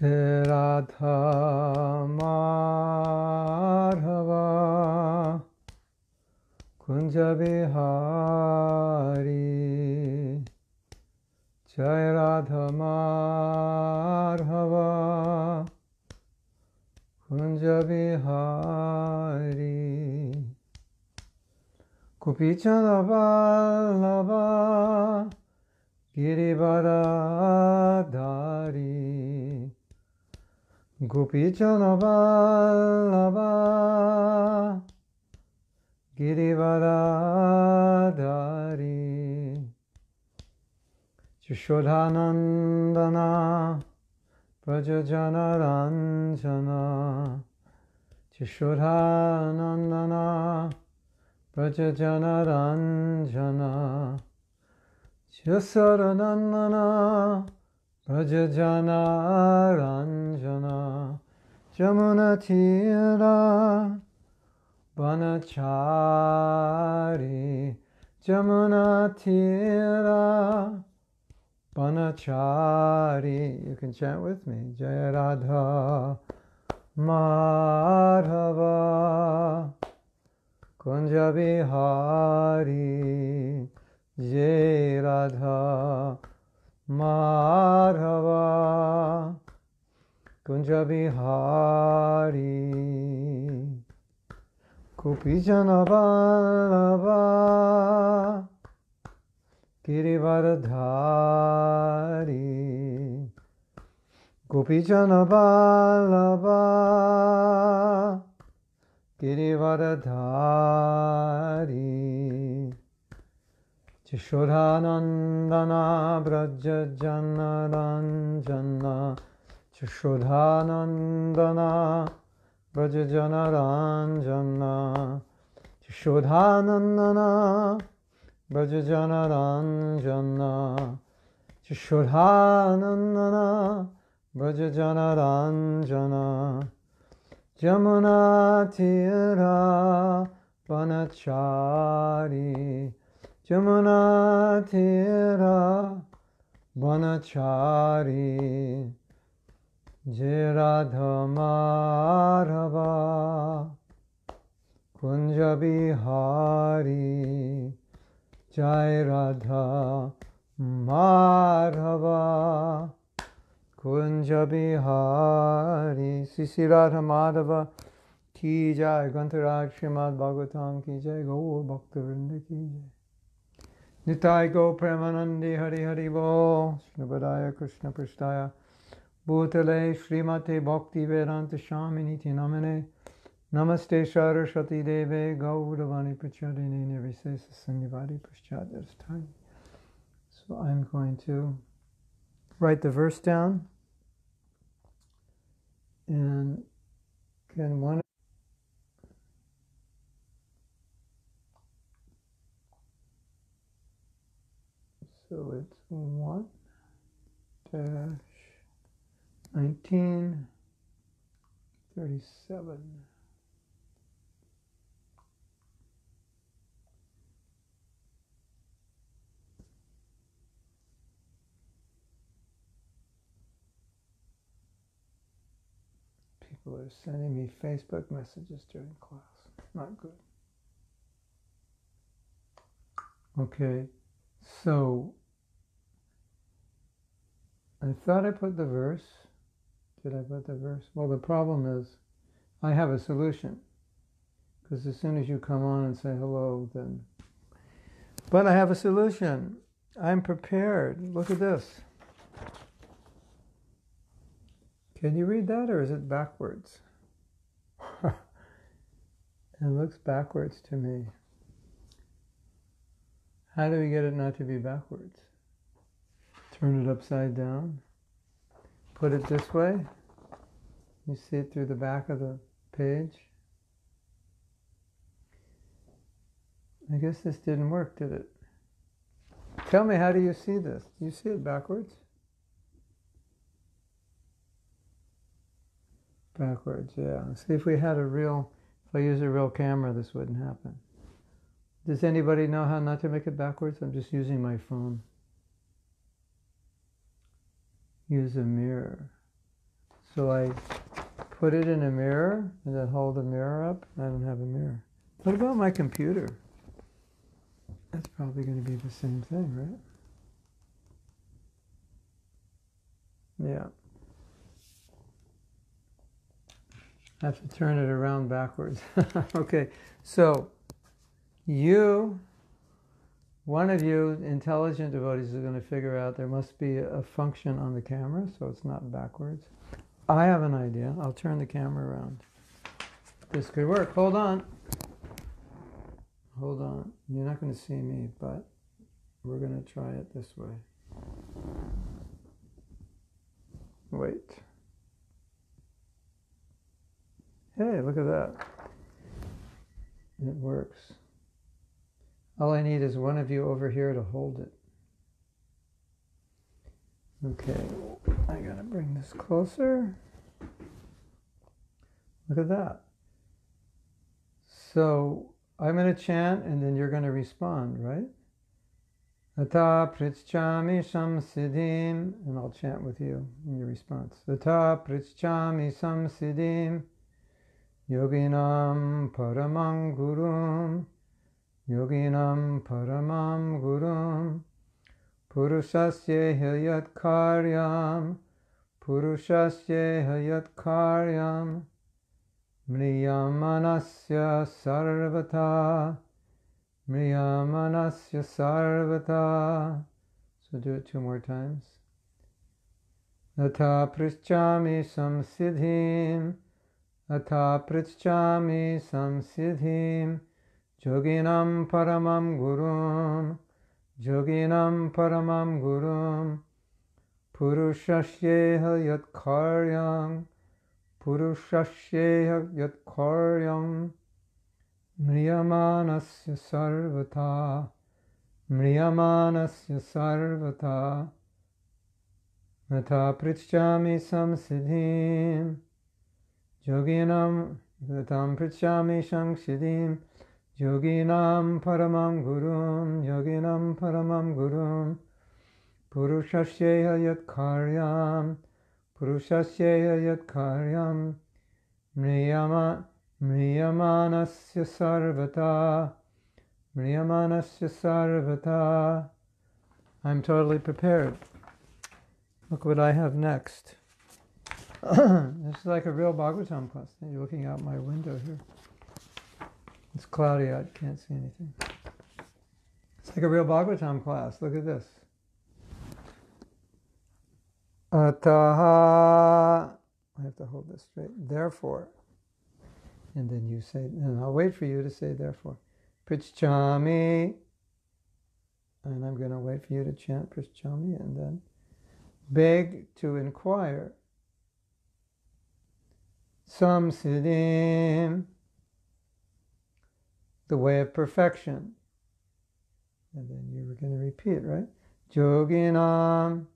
Jai Radha Madhava Kunja Bihari Jai Radha Madhava Kunja Bihari Kupichana Vallabha Girivaradari 구피천어발라바 기리바라다리. 주쇼다난다나 브라자나란자나. 주쇼다난다나 브라자나란자나. 주서라난다나 Banachari Jamuna Tira Banachari You can chant with me Jaya Radha Madhava Kunja Bihari Jai Radha 말하와 군자비하리. 구피자나바나바. 기리바라다리. 구피자나바나바. 기리바라다리. Jishodhanandana Braja Janaranjana Jishodhanandana Braja Janaranjana Jishodhanandana Braja Janaranjana Jishodhanandana Braja Janaranjana Jamuna Tira Vanachari Banachari Jamuna Tira Banachari Jiradha Madhava Kunja Bihari Jai Radha Madhava Kunja Bihari. Sisi Radha Madhava Ki Jai Grantharaj Srimad Bhagavatam Ki Jai Gaur Bhaktivinoda Ki Jai Nitai Go Premanandi Hari Hari Bo Shrivadaya Krishna Prishtaya Bhutale Srimate Bhakti Vedanta Shamini Namane. Namaste Saraswati Deve Gauravani Prachadini Nirvisesa Sannivadi Prashad There's. So I'm going to write the verse down. And can one so it's one dash nineteen thirty seven People are sending me Facebook messages during class. Not good. Okay, so I thought I put the verse. Did I put the verse? Well, the problem is I have a solution. Because as soon as you come on and say hello, then. But I have a solution. I'm prepared. Look at this. Can you read that or is it backwards? it looks backwards to me. How do we get it not to be backwards? Turn it upside down. Put it this way. You see it through the back of the page. I guess this didn't work, did it? Tell me, how do you see this? Do you see it backwards? Backwards, yeah. See, if we had a real, if I use a real camera, this wouldn't happen. Does anybody know how not to make it backwards? I'm just using my phone. Use a mirror. So I put it in a mirror and then hold the mirror up. I don't have a mirror. What about my computer? That's probably going to be the same thing, right? Yeah. I have to turn it around backwards. okay, so you, one of you intelligent devotees is going to figure out there must be a function on the camera so it's not backwards. I have an idea. I'll turn the camera around. This could work. Hold on. Hold on. You're not going to see me, but we're going to try it this way. Wait. Hey, look at that. It works. All I need is one of you over here to hold it. Okay, I gotta bring this closer. Look at that. So I'm to chant and then you're to respond, right? Ata prichami samsiddhim, and I'll chant with you in your response. Ata prichami samsiddhim, yoginam paramam gurum, yoginam paramam gurum, purushasya hayat karyam, purushasya hayat karyam, mriyamanasya sarvata, Mriyamanasya sarvata. So do it two more times. Ata prichami samsiddhim. Ata prichami samsiddhim. Joginam paramam gurum. Joginam paramam gurum. Purushasyeha yat karyam. Purushasyeha yat karyam. Mriyamanasya sarvata Mriyamanasya sarvata Nata prichami samsiddhim Yoginam Natam prichami samsiddhim Yoginam paramam gurum Yoginam paramam gurum Purushasyeha yat karyam Purushasyeha yat karyam Mriyama Mriyamanasya sarvata, Mriyamanasya sarvata. I'm totally prepared. Look what I have next. this is like a real Bhagavatam class. You're looking out my window here. It's cloudy out, can't see anything. It's like a real Bhagavatam class. Look at this. Ataha. I have to hold this straight. Therefore. And then you say, and I'll wait for you to say therefore. Prichami. And I'm going to wait for you to chant Prichami and then beg to inquire. Samsiddhim. The way of perfection. And then you were going to repeat, right? Joginam.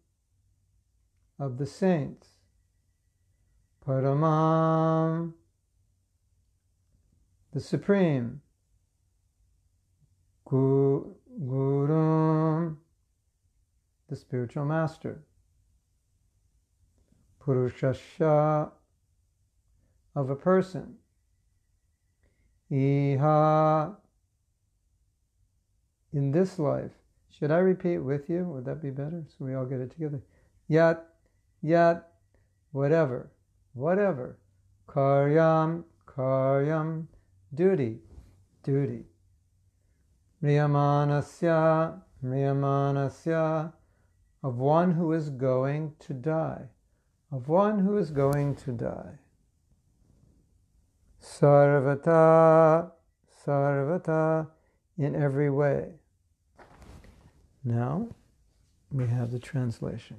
Of the saints. Paramam the Supreme, Guru, the spiritual master, Purushasha of a person, Iha in this life. Should I repeat with you? Would that be better? So we all get it together. Yat, yat, whatever, whatever. Karyam, karyam, duty, duty. Mriyamanasya, mriyamanasya, of one who is going to die, of one who is going to die. Sarvata, sarvata, in every way. Now we have the translation.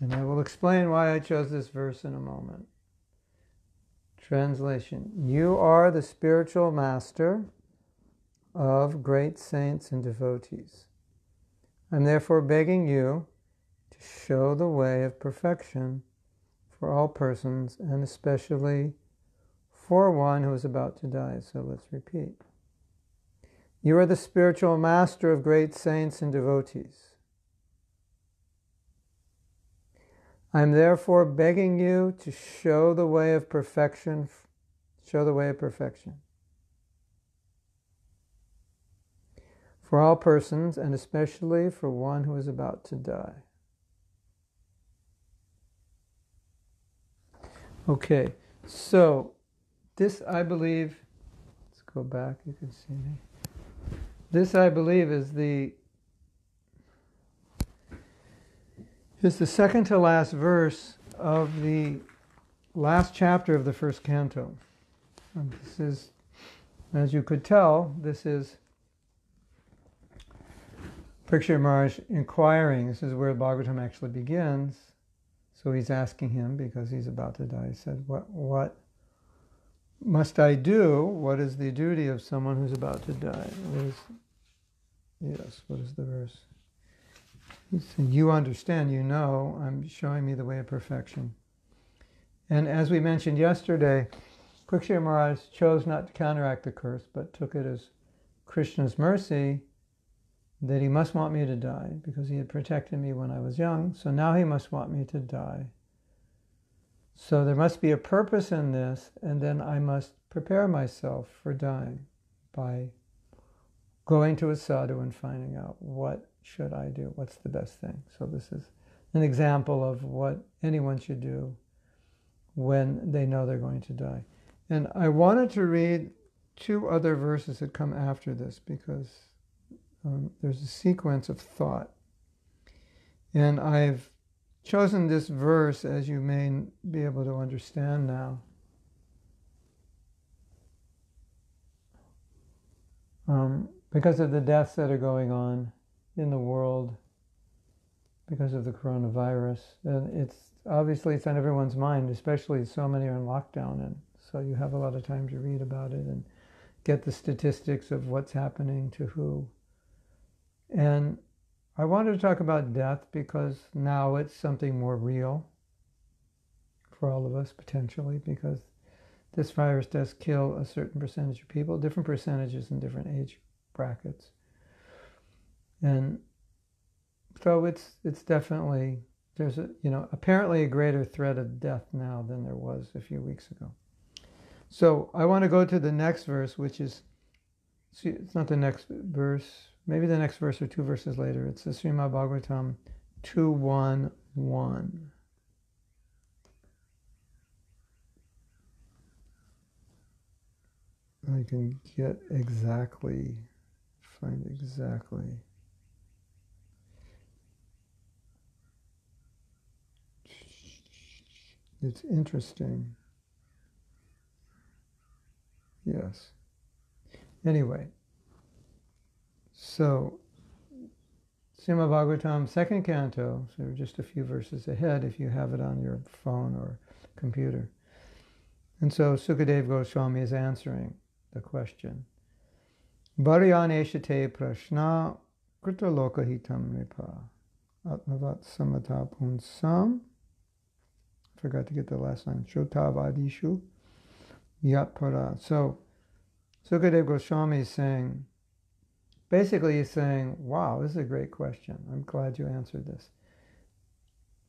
And I will explain why I chose this verse in a moment. Translation You are the spiritual master of great saints and devotees. I'm therefore begging you to show the way of perfection for all persons and especially for one who is about to die. So let's repeat. You are the spiritual master of great saints and devotees. I'm therefore begging you to show the way of perfection, show the way of perfection. For all persons, and especially for one who is about to die. Okay, so this I believe, let's go back, you can see me. This I believe is the is the second to last verse of the last chapter of the first canto. And this is, as you could tell, this is Parikshit Maharaj inquiring. This is where Bhagavatam actually begins. So he's asking him because he's about to die. He said, "What what must I do? What is the duty of someone who's about to die?" What is, yes, what is the verse? He said, "You understand. You know. I'm showing me the way of perfection." And as we mentioned yesterday, Parikshit Maharaj chose not to counteract the curse, but took it as Krishna's mercy that he must want me to die because he had protected me when I was young, so now he must want me to die. So there must be a purpose in this, and then I must prepare myself for dying by going to a sadhu and finding out what should I do, what's the best thing. So this is an example of what anyone should do when they know they're going to die. And I wanted to read two other verses that come after this because um, there's a sequence of thought. And I've chosen this verse as you may be able to understand now. Um, because of the deaths that are going on in the world, because of the coronavirus, and it's obviously it's on everyone's mind, especially so many are in lockdown, and so you have a lot of time to read about it and get the statistics of what's happening to who. And I wanted to talk about death because now it's something more real for all of us potentially because this virus does kill a certain percentage of people, different percentages in different age brackets. And so it's it's definitely there's a you know apparently a greater threat of death now than there was a few weeks ago. So I want to go to the next verse, which is see it's not the next verse maybe the next verse or two verses later. It's the Srimad Bhagavatam 211. I can get exactly, find exactly. It's interesting. Yes. Anyway, so, Srimad Bhagavatam, second canto, so just a few verses ahead if you have it on your phone or computer. And so Sukadev Goswami is answering the question. Bharyaneshate prashna krita lokahitam nipa atmavat samata punsam. Forgot to get the last line. Shotavadishu yatpara. So Sukadev Goswami is saying, basically he's saying, wow, this is a great question. I'm glad you answered this.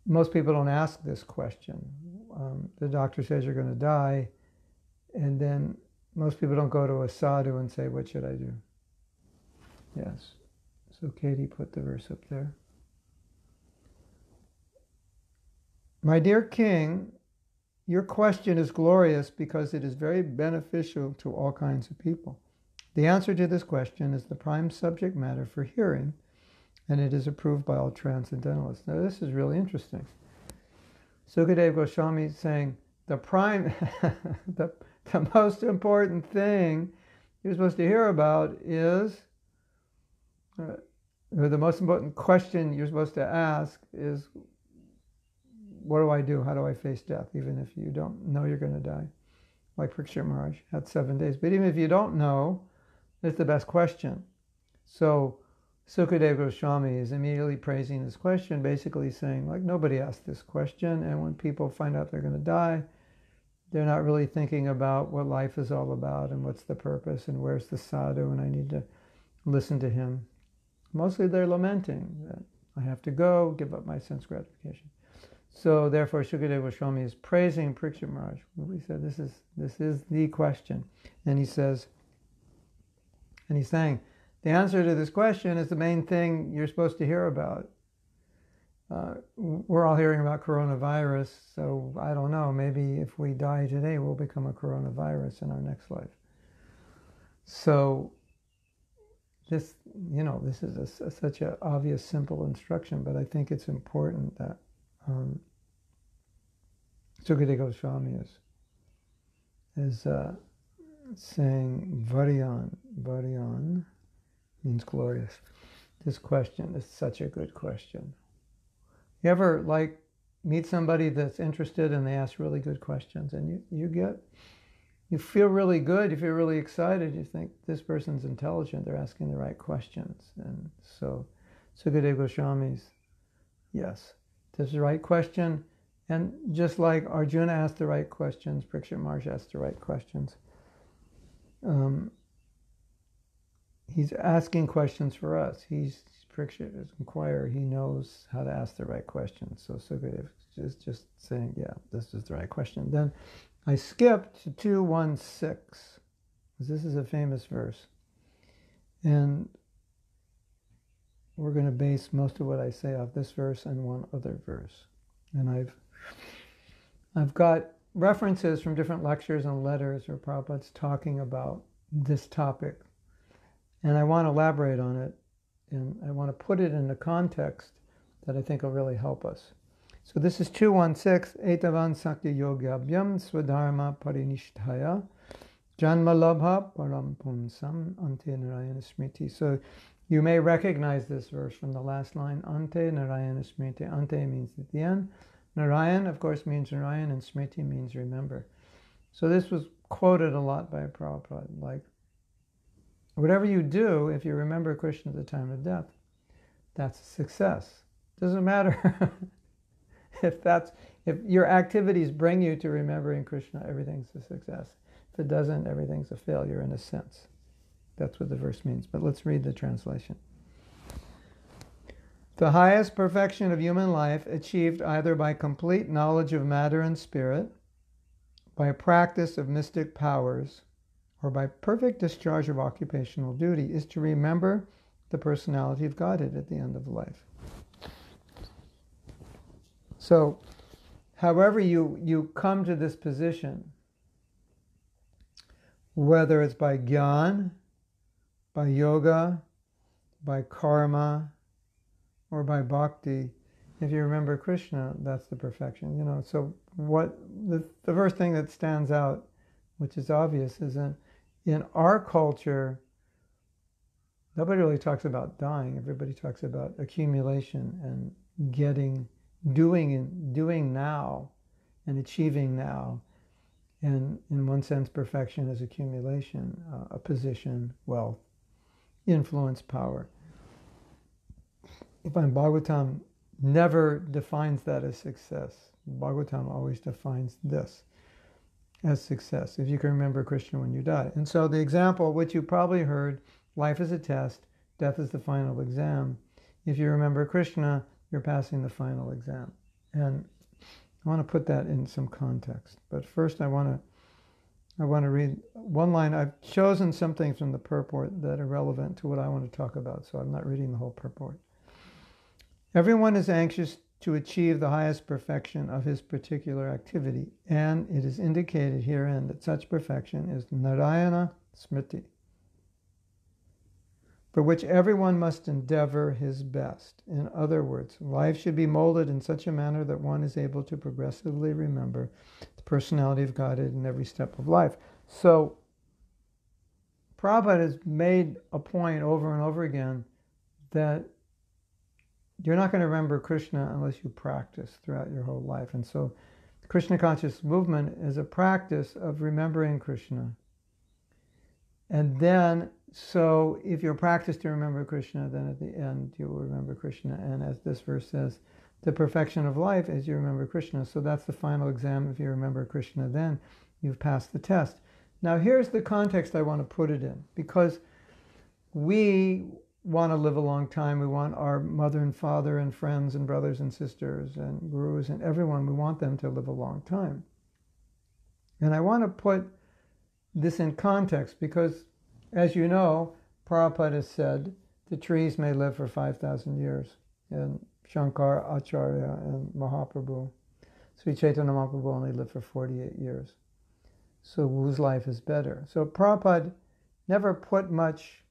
Most people don't ask this question. Um, the doctor says you're going to die, and then most people don't go to a sadhu and say, what should I do? Yes. So Katie put the verse up there. My dear king, your question is glorious because it is very beneficial to all kinds of people. The answer to this question is the prime subject matter for hearing, and it is approved by all transcendentalists. Now, this is really interesting. Sukadev Goswami is saying the prime, the, the most important thing you're supposed to hear about is, uh, the most important question you're supposed to ask is, what do I do? How do I face death? Even if you don't know you're going to die. Like Parikshit Maharaj had seven days. But even if you don't know, it's the best question. So Sukadeva Goswami is immediately praising this question, basically saying, like, nobody asked this question. And when people find out they're going to die, they're not really thinking about what life is all about and what's the purpose and where's the sadhu and I need to listen to him. Mostly they're lamenting that I have to go, give up my sense gratification. So therefore, Shukadeva Goswami is praising Parikshit Maharaj. We said this is this is the question, and he says, and he's saying, the answer to this question is the main thing you're supposed to hear about. Uh, we're all hearing about coronavirus, so I don't know. Maybe if we die today, we'll become a coronavirus in our next life. So, this, you know, this is a, such an obvious, simple instruction, but I think it's important that um, Sukadeva Goswami is, is uh, saying Varyan, Varyan means glorious. This question is such a good question. You ever like meet somebody that's interested and they ask really good questions and you, you get you feel really good, you feel really excited, you think this person's intelligent, they're asking the right questions. And so Sukadeva Goswami's yes, this is the right question. And just like Arjuna asked the right questions, Parikshit Maharaj asked the right questions. Um, he's asking questions for us. He's Parikshit is inquirer. He knows how to ask the right questions. So Sukadev is just saying, yeah, this is the right question. Then I skipped to 216, because this is a famous verse. And we're going to base most of what I say off this verse and one other verse. And I've I've got references from different lectures and letters or Prabhupada's talking about this topic. And I want to elaborate on it and I want to put it in a context that I think will really help us. So this is 216, Etavan Sakti Yogyabhyam Swadharma Parinishtaya Janma Labha Param Punsam Ante Narayana Smriti. So you may recognize this verse from the last line, Ante Narayana Smriti. Ante means at the end. Narayan, of course, means Narayan, and Smriti means remember. So this was quoted a lot by Prabhupada, like Whatever you do, if you remember Krishna at the time of death, that's a success. Doesn't matter if that's if your activities bring you to remembering Krishna, everything's a success. If it doesn't, everything's a failure in a sense. That's what the verse means. But let's read the translation. The highest perfection of human life achieved either by complete knowledge of matter and spirit, by a practice of mystic powers, or by perfect discharge of occupational duty is to remember the personality of Godhead at the end of life. So, however you, you come to this position, whether it's by gyan, by yoga, by karma, or by bhakti, if you remember Krishna, that's the perfection. You know, so what the, the first thing that stands out, which is obvious, is that in our culture, nobody really talks about dying. Everybody talks about accumulation and getting, doing and doing now and achieving now. And in one sense, perfection is accumulation, uh, a position, wealth, influence, power. If I'm Bhagavatam never defines that as success. Bhagavatam always defines this as success, if you can remember Krishna when you die. And so the example, which you probably heard, life is a test, death is the final exam. If you remember Krishna, you're passing the final exam. And I want to put that in some context. But first I want to I want to read one line. I've chosen some things from the purport that are relevant to what I want to talk about, so I'm not reading the whole purport. Everyone is anxious to achieve the highest perfection of his particular activity, and it is indicated herein that such perfection is Narayana Smriti, for which everyone must endeavor his best. In other words, life should be molded in such a manner that one is able to progressively remember the personality of God in every step of life. So, Prabhupada has made a point over and over again that you're not going to remember Krishna unless you practice throughout your whole life. And so, Krishna conscious movement is a practice of remembering Krishna. And then, so if you're practiced to remember Krishna, then at the end you will remember Krishna. And as this verse says, the perfection of life is you remember Krishna. So that's the final exam. If you remember Krishna, then you've passed the test. Now, here's the context I want to put it in because we want to live a long time. We want our mother and father and friends and brothers and sisters and gurus and everyone, we want them to live a long time. And I want to put this in context because, as you know, Prabhupada has said the trees may live for 5,000 years. And Shankar Acharya and Mahaprabhu. Sri Chaitanya Mahaprabhu only lived for 48 years. So whose life is better? So Prabhupada never put much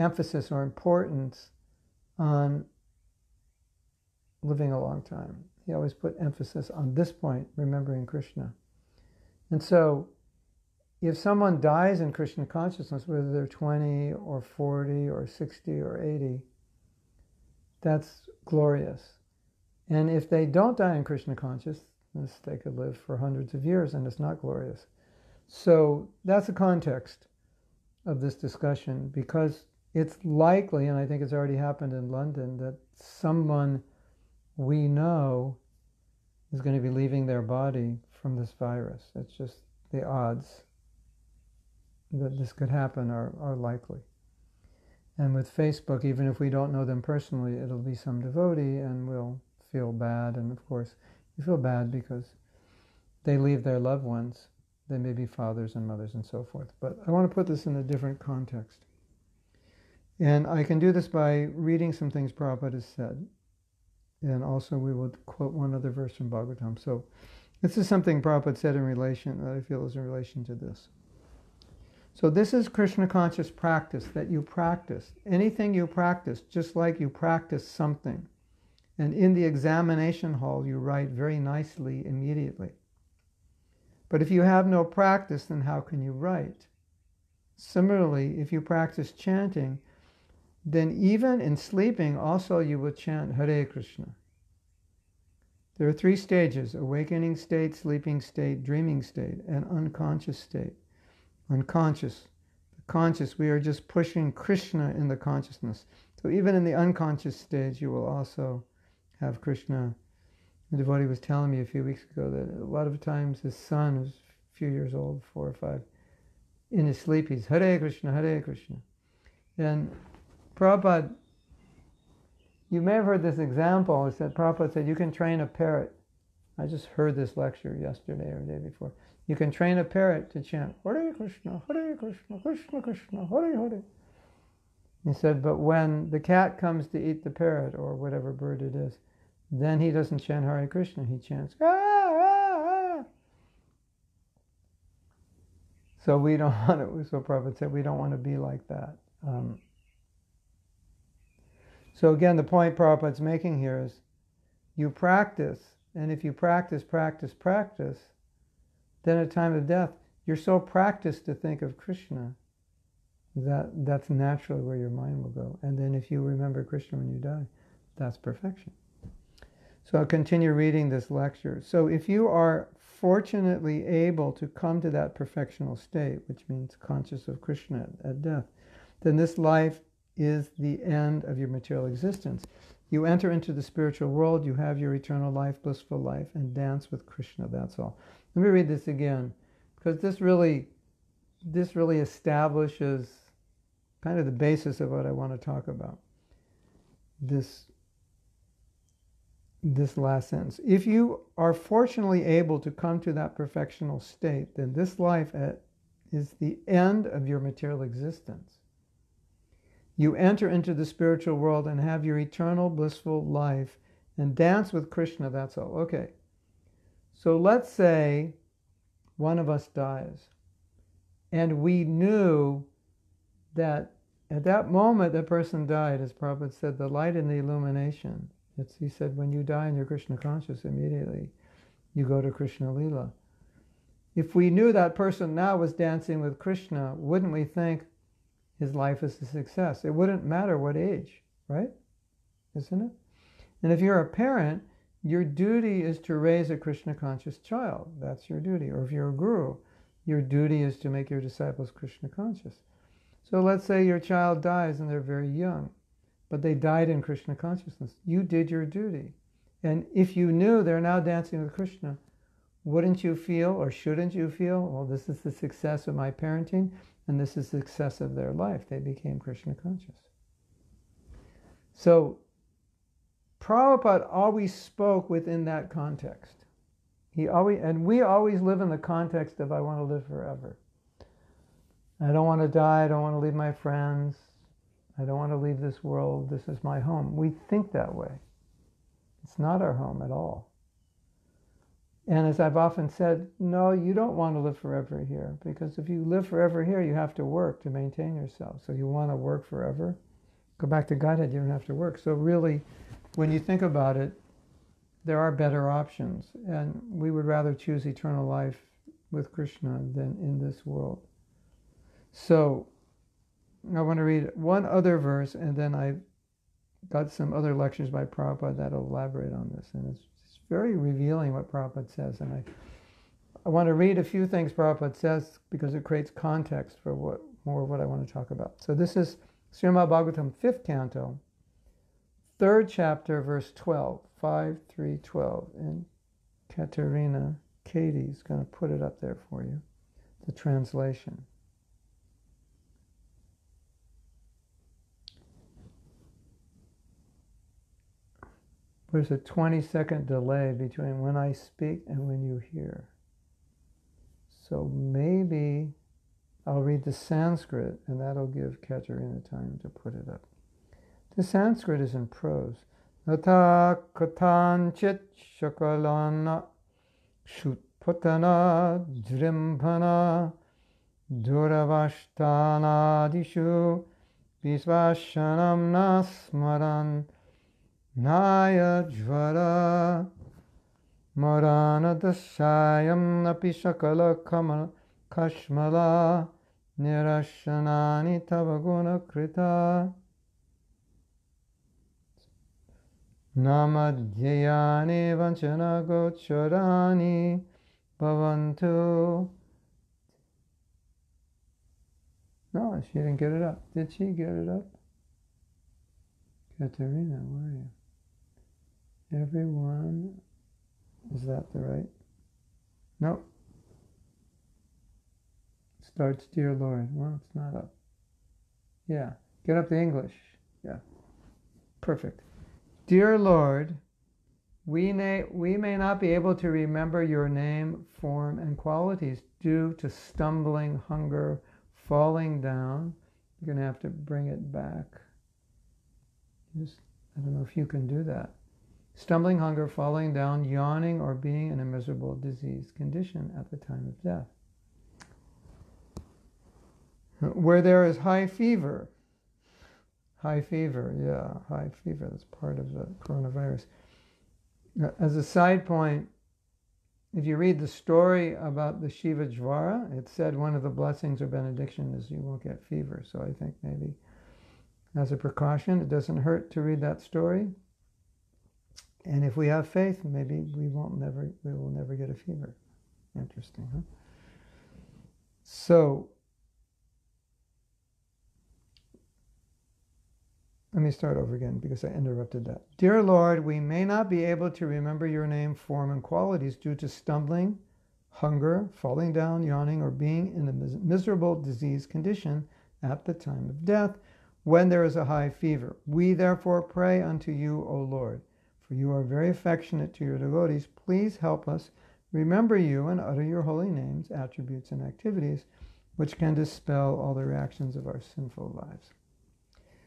emphasis or importance on living a long time. He always put emphasis on this point, remembering Krishna. And so, if someone dies in Krishna consciousness, whether they're 20 or 40 or 60 or 80, that's glorious. And if they don't die in Krishna consciousness, they could live for hundreds of years and it's not glorious. So that's the context of this discussion because it's likely, and I think it's already happened in London, that someone we know is going to be leaving their body from this virus. It's just the odds that this could happen are, are likely. And with Facebook, even if we don't know them personally, it'll be some devotee and we'll feel bad. And of course, you feel bad because they leave their loved ones. They may be fathers and mothers and so forth. But I want to put this in a different context. And I can do this by reading some things Prabhupada said. And also, we will quote one other verse from Bhagavatam. So, this is something Prabhupada said in relation, that I feel is in relation to this. So, this is Krishna conscious practice that you practice. Anything you practice, just like you practice something. And in the examination hall, you write very nicely immediately. But if you have no practice, then how can you write? Similarly, if you practice chanting, then even in sleeping, also you will chant Hare Krishna. There are three stages awakening state, sleeping state, dreaming state, and unconscious state. Unconscious. The conscious, we are just pushing Krishna in the consciousness. So even in the unconscious stage, you will also have Krishna. The devotee was telling me a few weeks ago that a lot of times his son, who's a few years old, four or five, in his sleep, he's Hare Krishna, Hare Krishna. And Prabhupada, you may have heard this example. Is that Prabhupada said you can train a parrot. I just heard this lecture yesterday or the day before. You can train a parrot to chant Hare Krishna, Hare Krishna, Krishna Krishna, Hare Hare. He said, but when the cat comes to eat the parrot or whatever bird it is, then he doesn't chant Hare Krishna. He chants ah, ah, ah. So we don't want to. So Prabhupada said we don't want to be like that. Um, so again, the point Prabhupada's making here is you practice, and if you practice, practice, practice, then at time of death, you're so practiced to think of Krishna that that's naturally where your mind will go. And then if you remember Krishna when you die, that's perfection. So I'll continue reading this lecture. So if you are fortunately able to come to that perfectional state, which means conscious of Krishna at, at death, then this life is the end of your material existence. You enter into the spiritual world, you have your eternal life, blissful life, and dance with Krishna. That's all. Let me read this again, because this really, this really establishes kind of the basis of what I want to talk about. This, this last sentence. If you are fortunately able to come to that perfectional state, then this life at, is the end of your material existence. You enter into the spiritual world and have your eternal blissful life and dance with Krishna, that's all. Okay. So let's say one of us dies and we knew that at that moment the person died, as Prabhupada said, the light and the illumination. It's, he said, when you die and you're Krishna conscious, immediately you go to Krishna Lila. If we knew that person now was dancing with Krishna, wouldn't we think, his life is a success. It wouldn't matter what age, right? Isn't it? And if you're a parent, your duty is to raise a Krishna conscious child. That's your duty. Or if you're a guru, your duty is to make your disciples Krishna conscious. So let's say your child dies and they're very young, but they died in Krishna consciousness. You did your duty. And if you knew they're now dancing with Krishna, wouldn't you feel or shouldn't you feel, well, this is the success of my parenting? And this is the success of their life. They became Krishna conscious. So Prabhupada always spoke within that context. He always, and we always live in the context of I want to live forever. I don't want to die. I don't want to leave my friends. I don't want to leave this world. This is my home. We think that way. It's not our home at all. And as I've often said, no, you don't want to live forever here because if you live forever here, you have to work to maintain yourself. So you want to work forever. Go back to Godhead, you don't have to work. So really, when you think about it, there are better options. And we would rather choose eternal life with Krishna than in this world. So I want to read one other verse and then I've got some other lectures by Prabhupada that'll elaborate on this. And it's, very revealing what Prabhupada says. And I, I want to read a few things Prabhupada says because it creates context for what more of what I want to talk about. So this is Srimad Bhagavatam, fifth canto, third chapter, verse 12, 5, 3, 12. And Katerina Katie is going to put it up there for you, the translation. There's a 20 second delay between when I speak and when you hear. So maybe I'll read the Sanskrit and that'll give Katerina time to put it up. The Sanskrit is in prose. Nata katanchit shakalana shutpatana drimbhana duravashtanadishu visvashanam nasmaran Nayajvara Maranadashayam Napi Shakala Kashmala Nirashanani Tavaguna Krita Namadhyayani Vanchana Gochorani Bhavantu No, she didn't get it up. Did she get it up? Katerina, where are you? Everyone, is that the right? No. Starts, Dear Lord. Well, it's not up. Yeah, get up the English. Yeah, perfect. Dear Lord, we may, we may not be able to remember your name, form, and qualities due to stumbling, hunger, falling down. You're going to have to bring it back. Just, I don't know if you can do that stumbling hunger, falling down, yawning, or being in a miserable diseased condition at the time of death. Where there is high fever, high fever, yeah, high fever, that's part of the coronavirus. Uh, as a side point, if you read the story about the Shiva Jvara, it said one of the blessings or benediction is you won't get fever. So I think maybe as a precaution, it doesn't hurt to read that story. And if we have faith, maybe we won't never we will never get a fever. Interesting, huh? So let me start over again because I interrupted that. Dear Lord, we may not be able to remember your name, form, and qualities due to stumbling, hunger, falling down, yawning, or being in a miserable disease condition at the time of death when there is a high fever. We therefore pray unto you, O Lord for you are very affectionate to your devotees, please help us remember you and utter your holy names, attributes, and activities, which can dispel all the reactions of our sinful lives.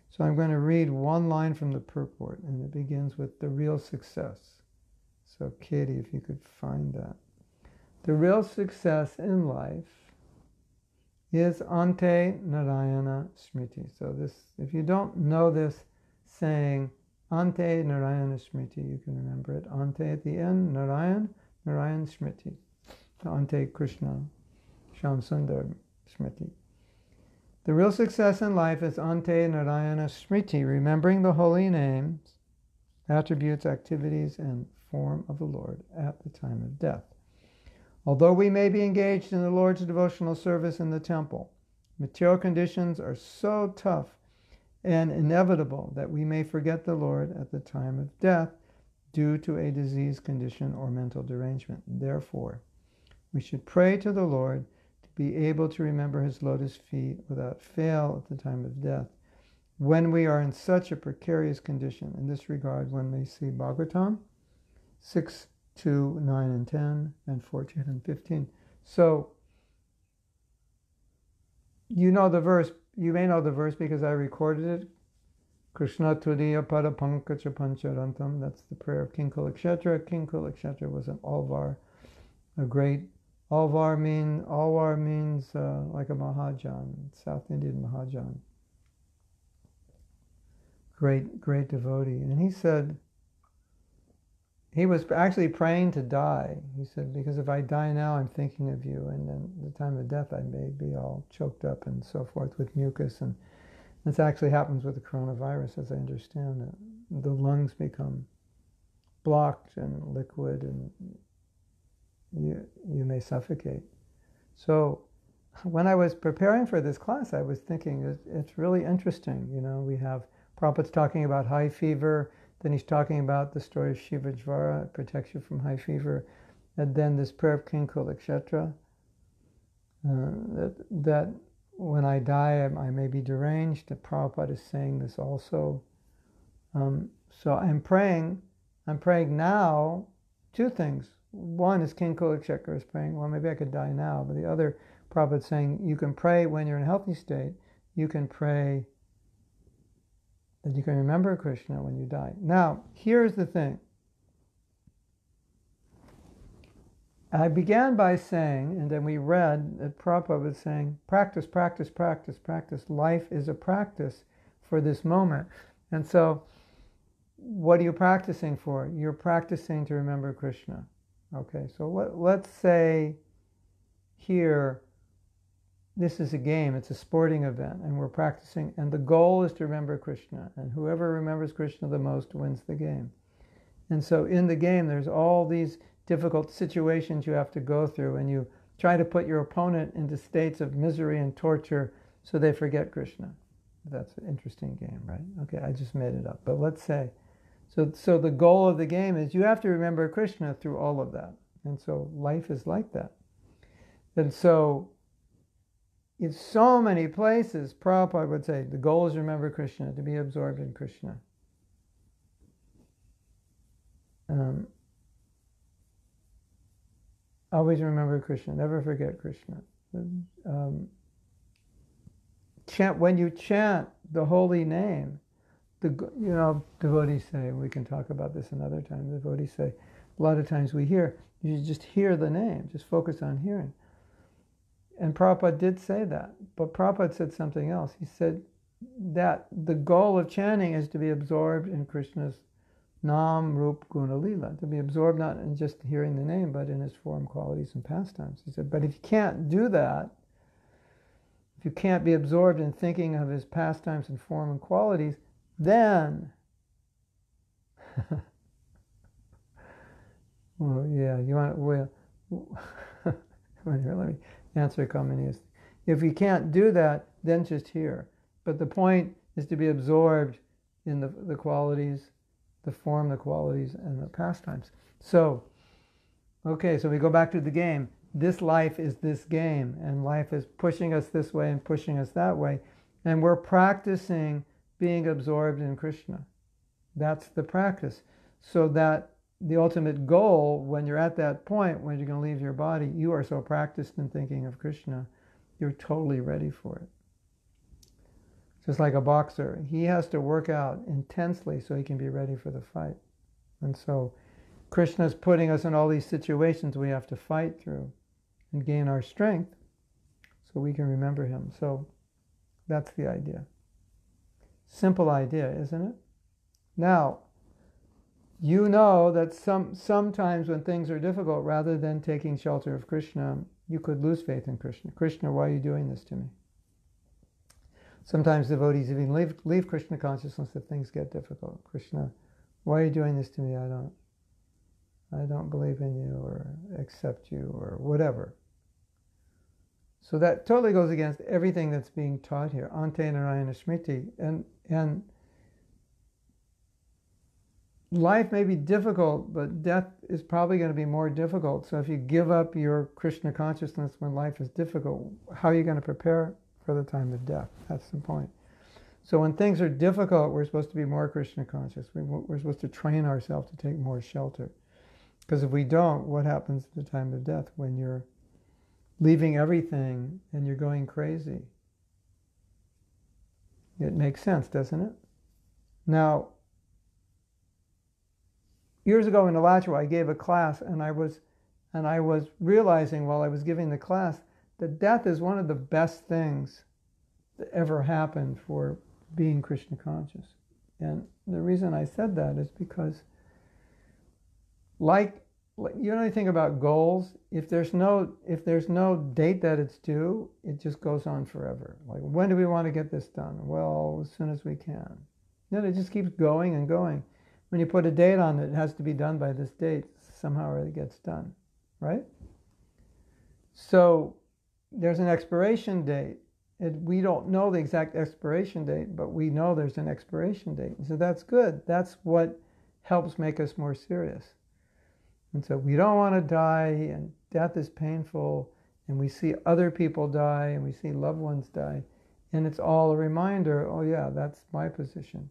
So I'm going to read one line from the purport, and it begins with the real success. So, Katie, if you could find that. The real success in life is Ante Narayana Smriti. So, this, if you don't know this saying, Ante Narayana Smriti, you can remember it. Ante at the end, Narayan, Narayan Smriti. Ante Krishna, Sham Sundar Smriti. The real success in life is Ante Narayana Smriti, remembering the holy names, attributes, activities, and form of the Lord at the time of death. Although we may be engaged in the Lord's devotional service in the temple, material conditions are so tough and inevitable that we may forget the Lord at the time of death due to a disease condition or mental derangement. Therefore, we should pray to the Lord to be able to remember his lotus feet without fail at the time of death, when we are in such a precarious condition. In this regard, one may see Bhagavatam 6, 2, 9, and 10, and 14 and 15. So, you know the verse, you may know the verse because I recorded it. Krishna Tvadiya Pada Pankaja Panjarantam. That's the prayer of King Kulashekhara. King Kulashekhara was an Alvar, a great Alvar mean Alvar means uh, like a Mahajan, South Indian Mahajan. Great, great devotee. And he said, he was actually praying to die. He said, because if I die now, I'm thinking of you. And then the time of death, I may be all choked up and so forth with mucus. And this actually happens with the coronavirus, as I understand it. The lungs become blocked and liquid, and you, you may suffocate. So when I was preparing for this class, I was thinking it's really interesting. You know, we have Prabhupada's talking about high fever then he's talking about the story of Shivajvara, it protects you from high fever. And then this prayer of King Kulashekhara, uh, that, that when I die, I, I, may be deranged. The Prabhupada is saying this also. Um, so I'm praying, I'm praying now two things. One is King Kulashekhara is praying, well, maybe I could die now. But the other, Prabhupada saying, you can pray when you're in a healthy state. You can pray that you can remember Krishna when you die. Now, here's the thing. I began by saying, and then we read that Prabhupada was saying, practice, practice, practice, practice. Life is a practice for this moment. And so, what are you practicing for? You're practicing to remember Krishna. Okay, so let, let's say here this is a game, it's a sporting event, and we're practicing, and the goal is to remember Krishna, and whoever remembers Krishna the most wins the game. And so in the game, there's all these difficult situations you have to go through, and you try to put your opponent into states of misery and torture so they forget Krishna. That's an interesting game, right? Okay, I just made it up. But let's say, so, so the goal of the game is you have to remember Krishna through all of that. And so life is like that. And so in so many places, Prabhupada would say, the goal is to remember Krishna, to be absorbed in Krishna. Um, always remember Krishna, never forget Krishna. Um, chant when you chant the holy name. The you know devotees say we can talk about this another time. The devotees say a lot of times we hear you just hear the name, just focus on hearing. And Prabhupada did say that. But Prabhupada said something else. He said that the goal of chanting is to be absorbed in Krishna's Nam, Rup, Guna, Lila, to be absorbed not in just hearing the name, but in his form, qualities, and pastimes. He said, but if you can't do that, if you can't be absorbed in thinking of his pastimes and form and qualities, then, well, yeah, you want, well, here, let me answer communism. If you can't do that, then just hear. But the point is to be absorbed in the, the qualities, the form, the qualities, and the pastimes. So, okay, so we go back to the game. This life is this game, and life is pushing us this way and pushing us that way. And we're practicing being absorbed in Krishna. That's the practice. So that the ultimate goal, when you're at that point, when you're going to leave your body, you are so practiced in thinking of Krishna, you're totally ready for it. Just like a boxer, he has to work out intensely so he can be ready for the fight. And so Krishna's putting us in all these situations we have to fight through and gain our strength so we can remember him. So that's the idea. Simple idea, isn't it? Now, you know that some sometimes when things are difficult, rather than taking shelter of Krishna, you could lose faith in Krishna. Krishna, why are you doing this to me? Sometimes devotees even leave, leave Krishna consciousness if things get difficult. Krishna, why are you doing this to me? I don't, I don't believe in you or accept you or whatever. So that totally goes against everything that's being taught here. Ante Narayana Smriti. And, and life may be difficult, but death is probably going to be more difficult. So if you give up your Krishna consciousness when life is difficult, how are you going to prepare for the time of death? That's the point. So when things are difficult, we're supposed to be more Krishna conscious. We, we're supposed to train ourselves to take more shelter. Because if we don't, what happens at the time of death when you're leaving everything and you're going crazy? It makes sense, doesn't it? Now, years ago in Alachua, I gave a class and I was and I was realizing while I was giving the class that death is one of the best things that ever happened for being Krishna conscious. And the reason I said that is because like you know anything about goals if there's no if there's no date that it's due it just goes on forever. Like when do we want to get this done? Well as soon as we can. Then it just keeps going and going when you put a date on it it has to be done by this date. Somehow it gets done right? So there's an expiration date. It, we don't know the exact expiration date but we know there's an expiration date. So that's good. That's what helps make us more serious. And so we don't want to die, and death is painful, and we see other people die, and we see loved ones die. And it's all a reminder oh, yeah, that's my position.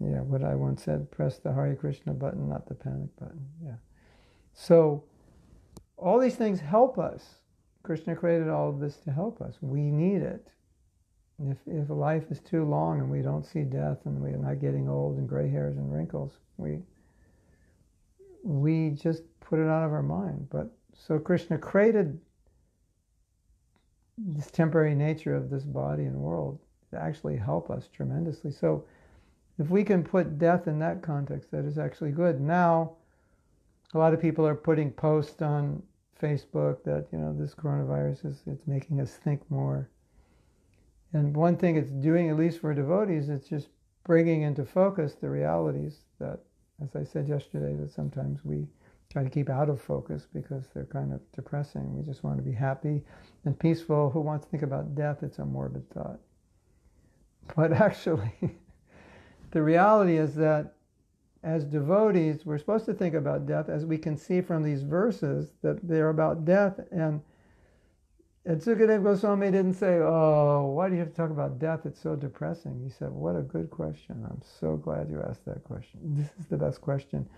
Yeah, what I once said press the Hare Krishna button, not the panic button. Yeah. So, all these things help us. Krishna created all of this to help us. We need it. If, if life is too long and we don't see death and we're not getting old and gray hairs and wrinkles, we, we just put it out of our mind. But so Krishna created this temporary nature of this body and world to actually help us tremendously. So if we can put death in that context, that is actually good. Now, a lot of people are putting posts on Facebook that you know this coronavirus is it's making us think more. And one thing it's doing, at least for devotees, it's just bringing into focus the realities that as I said yesterday, that sometimes we try to keep out of focus because they're kind of depressing. We just want to be happy and peaceful. Who wants to think about death? It's a morbid thought. But actually, the reality is that as devotees, we're supposed to think about death as we can see from these verses that they're about death and and Sukadev Goswami didn't say, Oh, why do you have to talk about death? It's so depressing. He said, What a good question. I'm so glad you asked that question. This is the best question.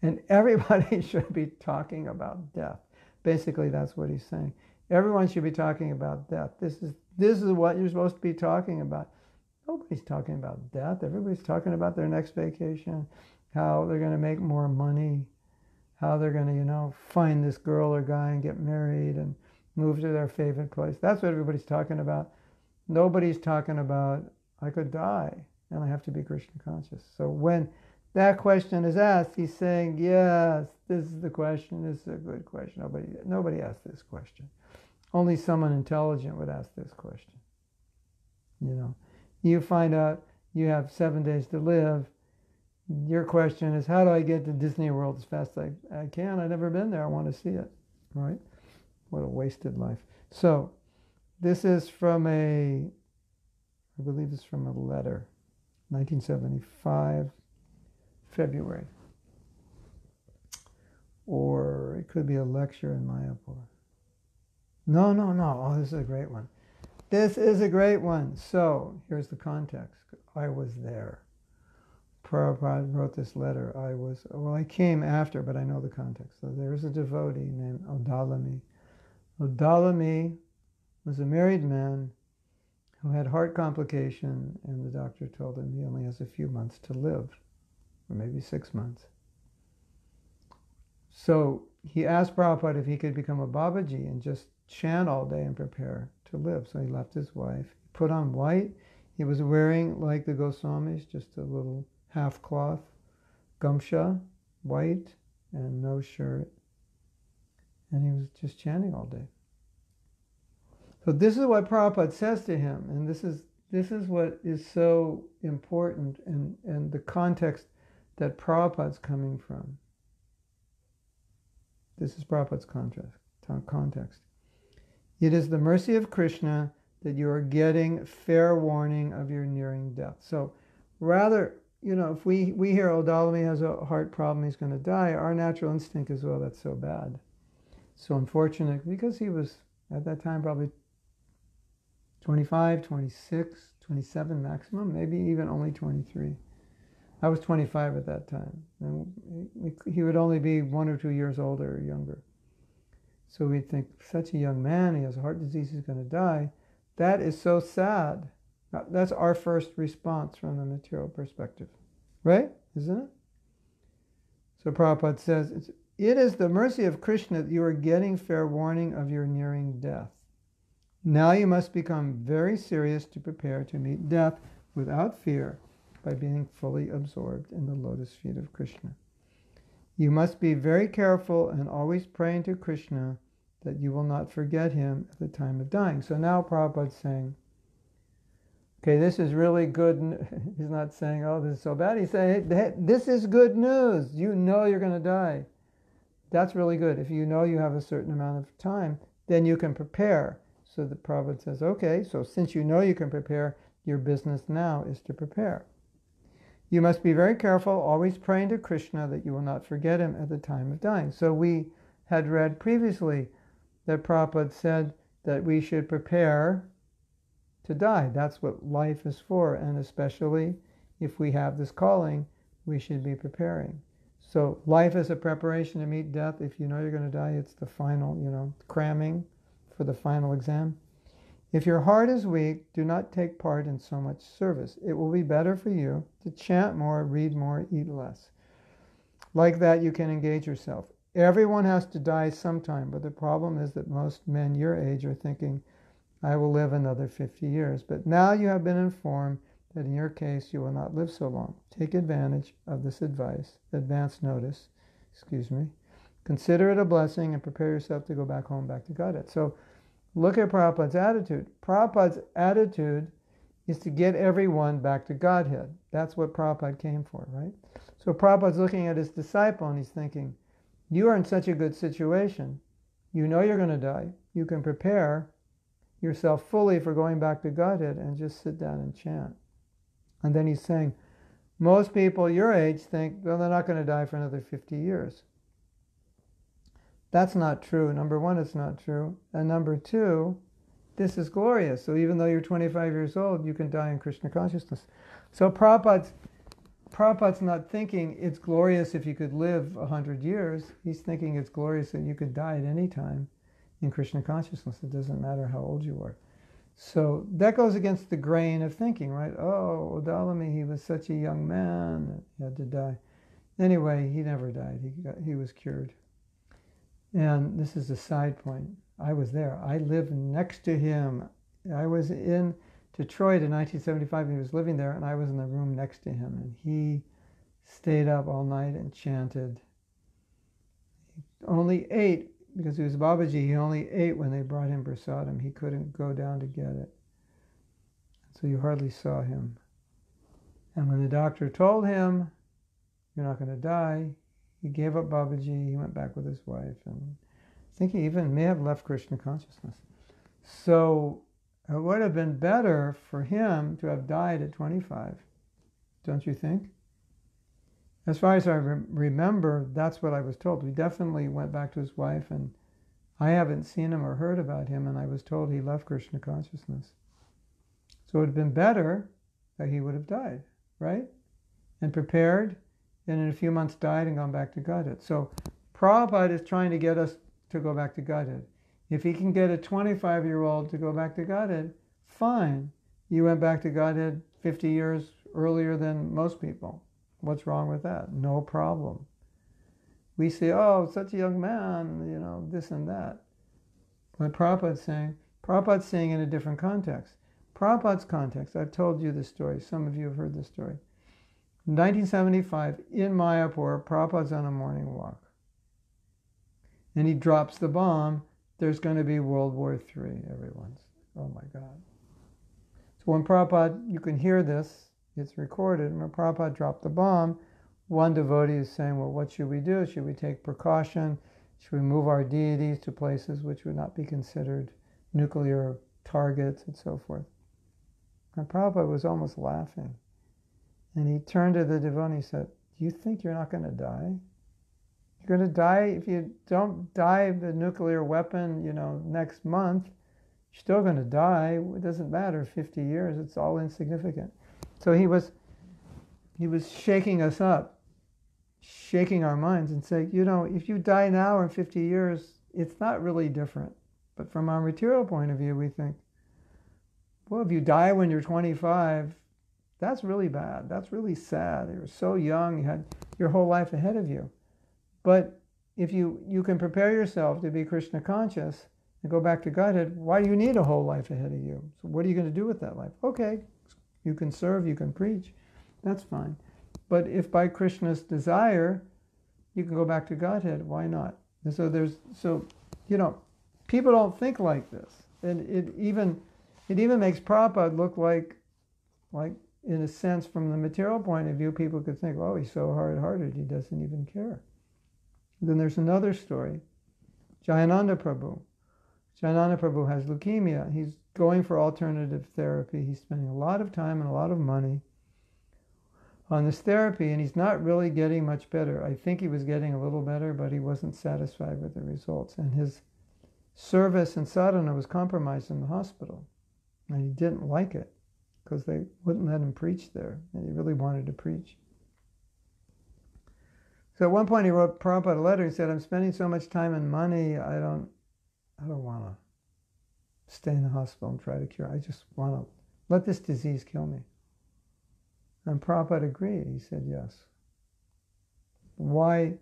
And everybody should be talking about death. Basically, that's what he's saying. Everyone should be talking about death. This is this is what you're supposed to be talking about. Nobody's talking about death. Everybody's talking about their next vacation, how they're going to make more money, how they're going to, you know, find this girl or guy and get married and move to their favorite place. That's what everybody's talking about. Nobody's talking about, I could die and I have to be Krishna conscious. So when that question is asked, he's saying, yes, this is the question. This is a good question. Nobody, nobody asked this question. Only someone intelligent would ask this question. You know, you find out you have seven days to live. Your question is, how do I get to Disney World as fast as I, I can? I've never been there. I want to see it. Right? What a wasted life. So, this is from a, I believe it's from a letter, 1975, February. Or it could be a lecture in Mayapur. No, no, no. Oh, this is a great one. This is a great one. So, here's the context. I was there. Prabhupada wrote this letter. I was, well, I came after, but I know the context. So there's a devotee named Odalami Odalami was a married man who had heart complication, and the doctor told him he only has a few months to live, or maybe six months. So he asked Prabhupada if he could become a Babaji and just chant all day and prepare to live. So he left his wife, he put on white. He was wearing, like the Goswamis, just a little half cloth, gamsha, white, and no shirt and he was just chanting all day. So this is what Prabhupada says to him, and this is this is what is so important and, and the context that Prabhupada's coming from. This is Prabhupada's context. context. It is the mercy of Krishna that you are getting fair warning of your nearing death. So rather, you know, if we, we hear Odalami has a heart problem, he's going to die, our natural instinct is, well, that's so bad so unfortunate because he was at that time probably 25, 26, 27 maximum, maybe even only 23. I was 25 at that time. And he would only be one or two years older or younger. So we'd think, such a young man, he has heart disease, he's going to die. That is so sad. That's our first response from the material perspective. Right? Isn't it? So Prabhupada says, it is the mercy of Krishna that you are getting fair warning of your nearing death. Now you must become very serious to prepare to meet death without fear by being fully absorbed in the lotus feet of Krishna. You must be very careful and always praying to Krishna that you will not forget him at the time of dying. So now Prabhupada's saying, okay, this is really good. He's not saying, oh, this is so bad. He's saying, hey, this is good news. You know you're going to die. That's really good. If you know you have a certain amount of time, then you can prepare. So the Prabhupada says, okay, so since you know you can prepare, your business now is to prepare. You must be very careful, always praying to Krishna that you will not forget him at the time of dying. So we had read previously that Prabhupada said that we should prepare to die. That's what life is for, and especially if we have this calling, we should be preparing. So life is a preparation to meet death. If you know you're going to die, it's the final, you know, cramming for the final exam. If your heart is weak, do not take part in so much service. It will be better for you to chant more, read more, eat less. Like that, you can engage yourself. Everyone has to die sometime, but the problem is that most men your age are thinking, I will live another 50 years. But now you have been informed that in your case you will not live so long. Take advantage of this advice, advance notice, excuse me. Consider it a blessing and prepare yourself to go back home, back to Godhead. So look at Prabhupada's attitude. Prabhupada's attitude is to get everyone back to Godhead. That's what Prabhupada came for, right? So Prabhupada's looking at his disciple and he's thinking, You are in such a good situation. You know you're going to die. You can prepare yourself fully for going back to Godhead and just sit down and chant. And then he's saying, most people your age think, well, they're not going to die for another 50 years. That's not true. Number one, it's not true. And number two, this is glorious. So even though you're 25 years old, you can die in Krishna consciousness. So Prabhupada's, Prabhupada's not thinking it's glorious if you could live 100 years. He's thinking it's glorious that you could die at any time in Krishna consciousness. It doesn't matter how old you are. So that goes against the grain of thinking, right? Oh, Odalami, he was such a young man, he had to die. Anyway, he never died. He got, he was cured. And this is a side point. I was there. I lived next to him. I was in Detroit in 1975. He was living there, and I was in the room next to him. And he stayed up all night and chanted. He only ate because he was Babaji, he only ate when they brought him prasadam. He couldn't go down to get it. So you hardly saw him. And when the doctor told him, you're not going to die, he gave up Babaji, he went back with his wife, and I think he even may have left Krishna consciousness. So it would have been better for him to have died at 25, don't you think? As far as I re- remember, that's what I was told. We definitely went back to his wife, and I haven't seen him or heard about him, and I was told he left Krishna consciousness. So it would have been better that he would have died, right? And prepared, and in a few months died and gone back to Godhead. So Prabhupada is trying to get us to go back to Godhead. If he can get a 25 year old to go back to Godhead, fine. You went back to Godhead 50 years earlier than most people. What's wrong with that? No problem. We say, oh, such a young man, you know, this and that. But Prabhupada's saying, Prabhupada's saying in a different context. Prabhupada's context, I've told you this story, some of you have heard this story. In 1975, in Mayapur, Prabhupada's on a morning walk. And he drops the bomb, there's going to be World War III, everyone's. Oh my God. So when Prabhupada, you can hear this, it's recorded. When Prabhupada dropped the bomb, one devotee is saying, well, what should we do? Should we take precaution? Should we move our deities to places which would not be considered nuclear targets and so forth? And Prabhupada was almost laughing. And he turned to the devotee and said, Do you think you're not going to die? You're going to die if you don't die of nuclear weapon, you know, next month. You're still going to die. It doesn't matter. 50 years, it's all insignificant. So he was, he was shaking us up, shaking our minds and saying, you know, if you die now in 50 years, it's not really different. But from our material point of view, we think, well, if you die when you're 25, that's really bad. That's really sad. You were so young, you had your whole life ahead of you. But if you, you can prepare yourself to be Krishna conscious and go back to Godhead, why do you need a whole life ahead of you? So what are you going to do with that life? Okay, you can serve, you can preach. That's fine. But if by Krishna's desire, you can go back to Godhead, why not? And so there's so you know, people don't think like this. And it even it even makes Prabhupada look like like in a sense from the material point of view, people could think, oh, he's so hard hearted, he doesn't even care. Then there's another story. Jayananda Prabhu. Jayananda Prabhu has leukemia. He's going for alternative therapy. He's spending a lot of time and a lot of money on this therapy, and he's not really getting much better. I think he was getting a little better, but he wasn't satisfied with the results. And his service in sadhana was compromised in the hospital. And he didn't like it because they wouldn't let him preach there. And he really wanted to preach. So at one point he wrote Prabhupada a letter. He said, I'm spending so much time and money, I don't, I don't want to stay in the hospital and try to cure. I just want to let this disease kill me. And Prabhupada agreed. He said, yes. Why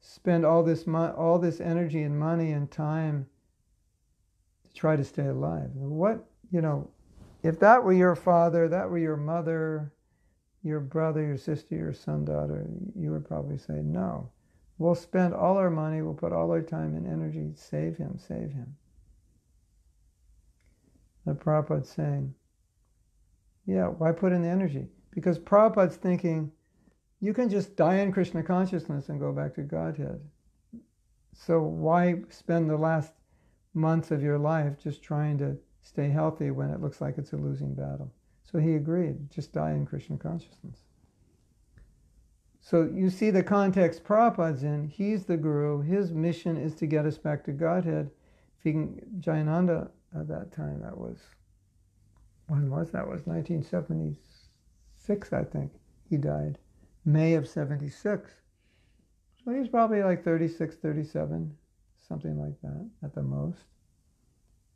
spend all this, mo- all this energy and money and time to try to stay alive? What, you know, if that were your father, that were your mother, your brother, your sister, your son, daughter, you would probably say, no. We'll spend all our money, we'll put all our time and energy, save him, save him. The Prabhupada's saying, yeah, why put in the energy? Because Prabhupada's thinking, you can just die in Krishna consciousness and go back to Godhead. So why spend the last months of your life just trying to stay healthy when it looks like it's a losing battle? So he agreed, just die in Krishna consciousness. So you see the context Prabhupada's in. He's the guru. His mission is to get us back to Godhead. If he can, Jayananda at uh, that time, that was, when was that? Was 1976, I think. He died. May of 76. So he's probably like 36, 37, something like that at the most.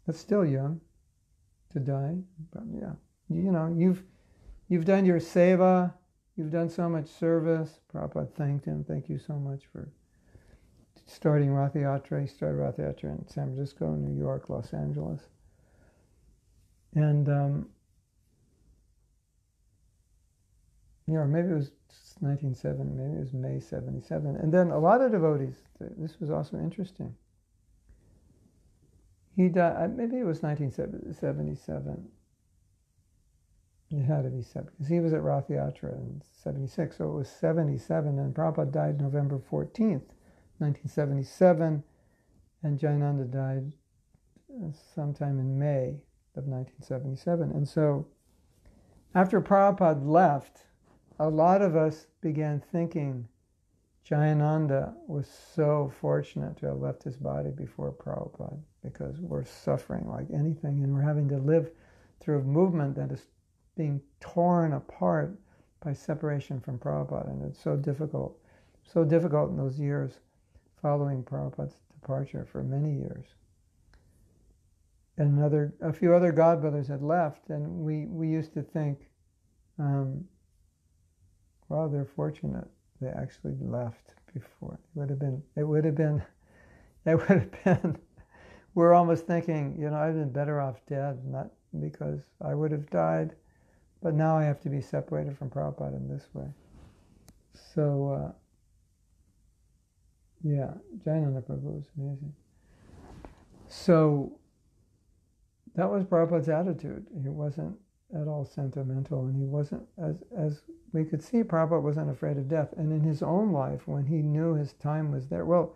That's still young to die. But yeah you know, you've you've done your seva, you've done so much service. Prabhupada thanked him. Thank you so much for starting Rath. He started Rath in San Francisco, New York, Los Angeles. And, um, you know, maybe it was 1970, maybe it was May 77. And then a lot of devotees, this was also interesting. He died, maybe it was 1977. It had to be seven because he was at Rath Yatra in 76, so it was 77. And Prabhupada died November 14th, 1977, and Jayananda died uh, sometime in May of 1977. And so after Prabhupada left, a lot of us began thinking Jayananda was so fortunate to have left his body before Prabhupada because we're suffering like anything and we're having to live through a movement that is being torn apart by separation from Prabhupada. And it's so difficult, so difficult in those years following Prabhupada's departure for many years. And another, a few other godbrothers had left, and we, we used to think, um, wow, they're fortunate they actually left before. It would have been, it would have been, it would have been, we're almost thinking, you know, I'd been better off dead, not because I would have died but now I have to be separated from Prabhupada in this way. So, uh, yeah, Jayananda Prabhu was amazing. So, that was Prabhupada's attitude. He wasn't at all sentimental, and he wasn't, as, as we could see, Prabhupada wasn't afraid of death. And in his own life, when he knew his time was there, well,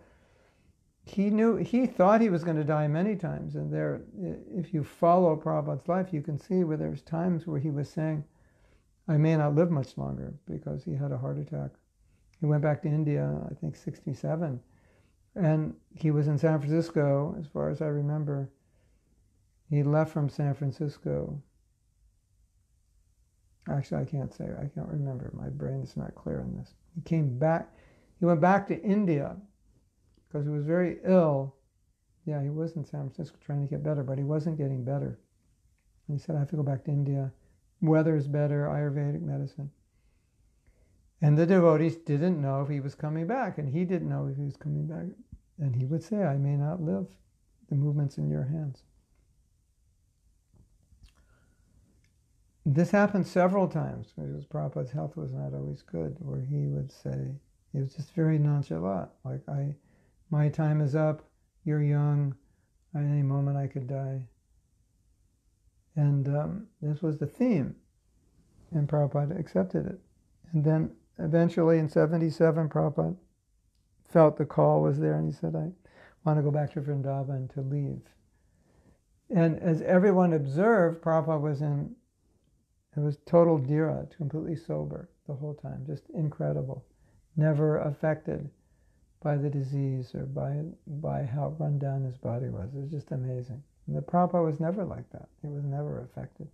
he knew he thought he was going to die many times and there if you follow Prabhupada's life you can see where there's times where he was saying I may not live much longer because he had a heart attack he went back to India I think 67 and he was in San Francisco as far as I remember he left from San Francisco. Actually, I can't say. I can't remember. My brain is not clear on this. He came back. He went back to India because he was very ill. Yeah, he was in San Francisco trying to get better, but he wasn't getting better. And he said, I have to go back to India. Weather is better, Ayurvedic medicine. And the devotees didn't know if he was coming back, and he didn't know if he was coming back. And he would say, I may not live. The movement's in your hands. This happened several times because Prabhupada's health was not always good, where he would say, he was just very nonchalant. Like, I, my time is up, you're young, at any moment I could die. And um, this was the theme, and Prabhupada accepted it. And then eventually in 77, Prabhupada felt the call was there, and he said, I want to go back to Vrindavan to leave. And as everyone observed, Prabhupada was in, it was total dhira, completely sober the whole time, just incredible, never affected by the disease or by, by how run down his body was. It was just amazing. And the Prabhupada was never like that. He was never affected.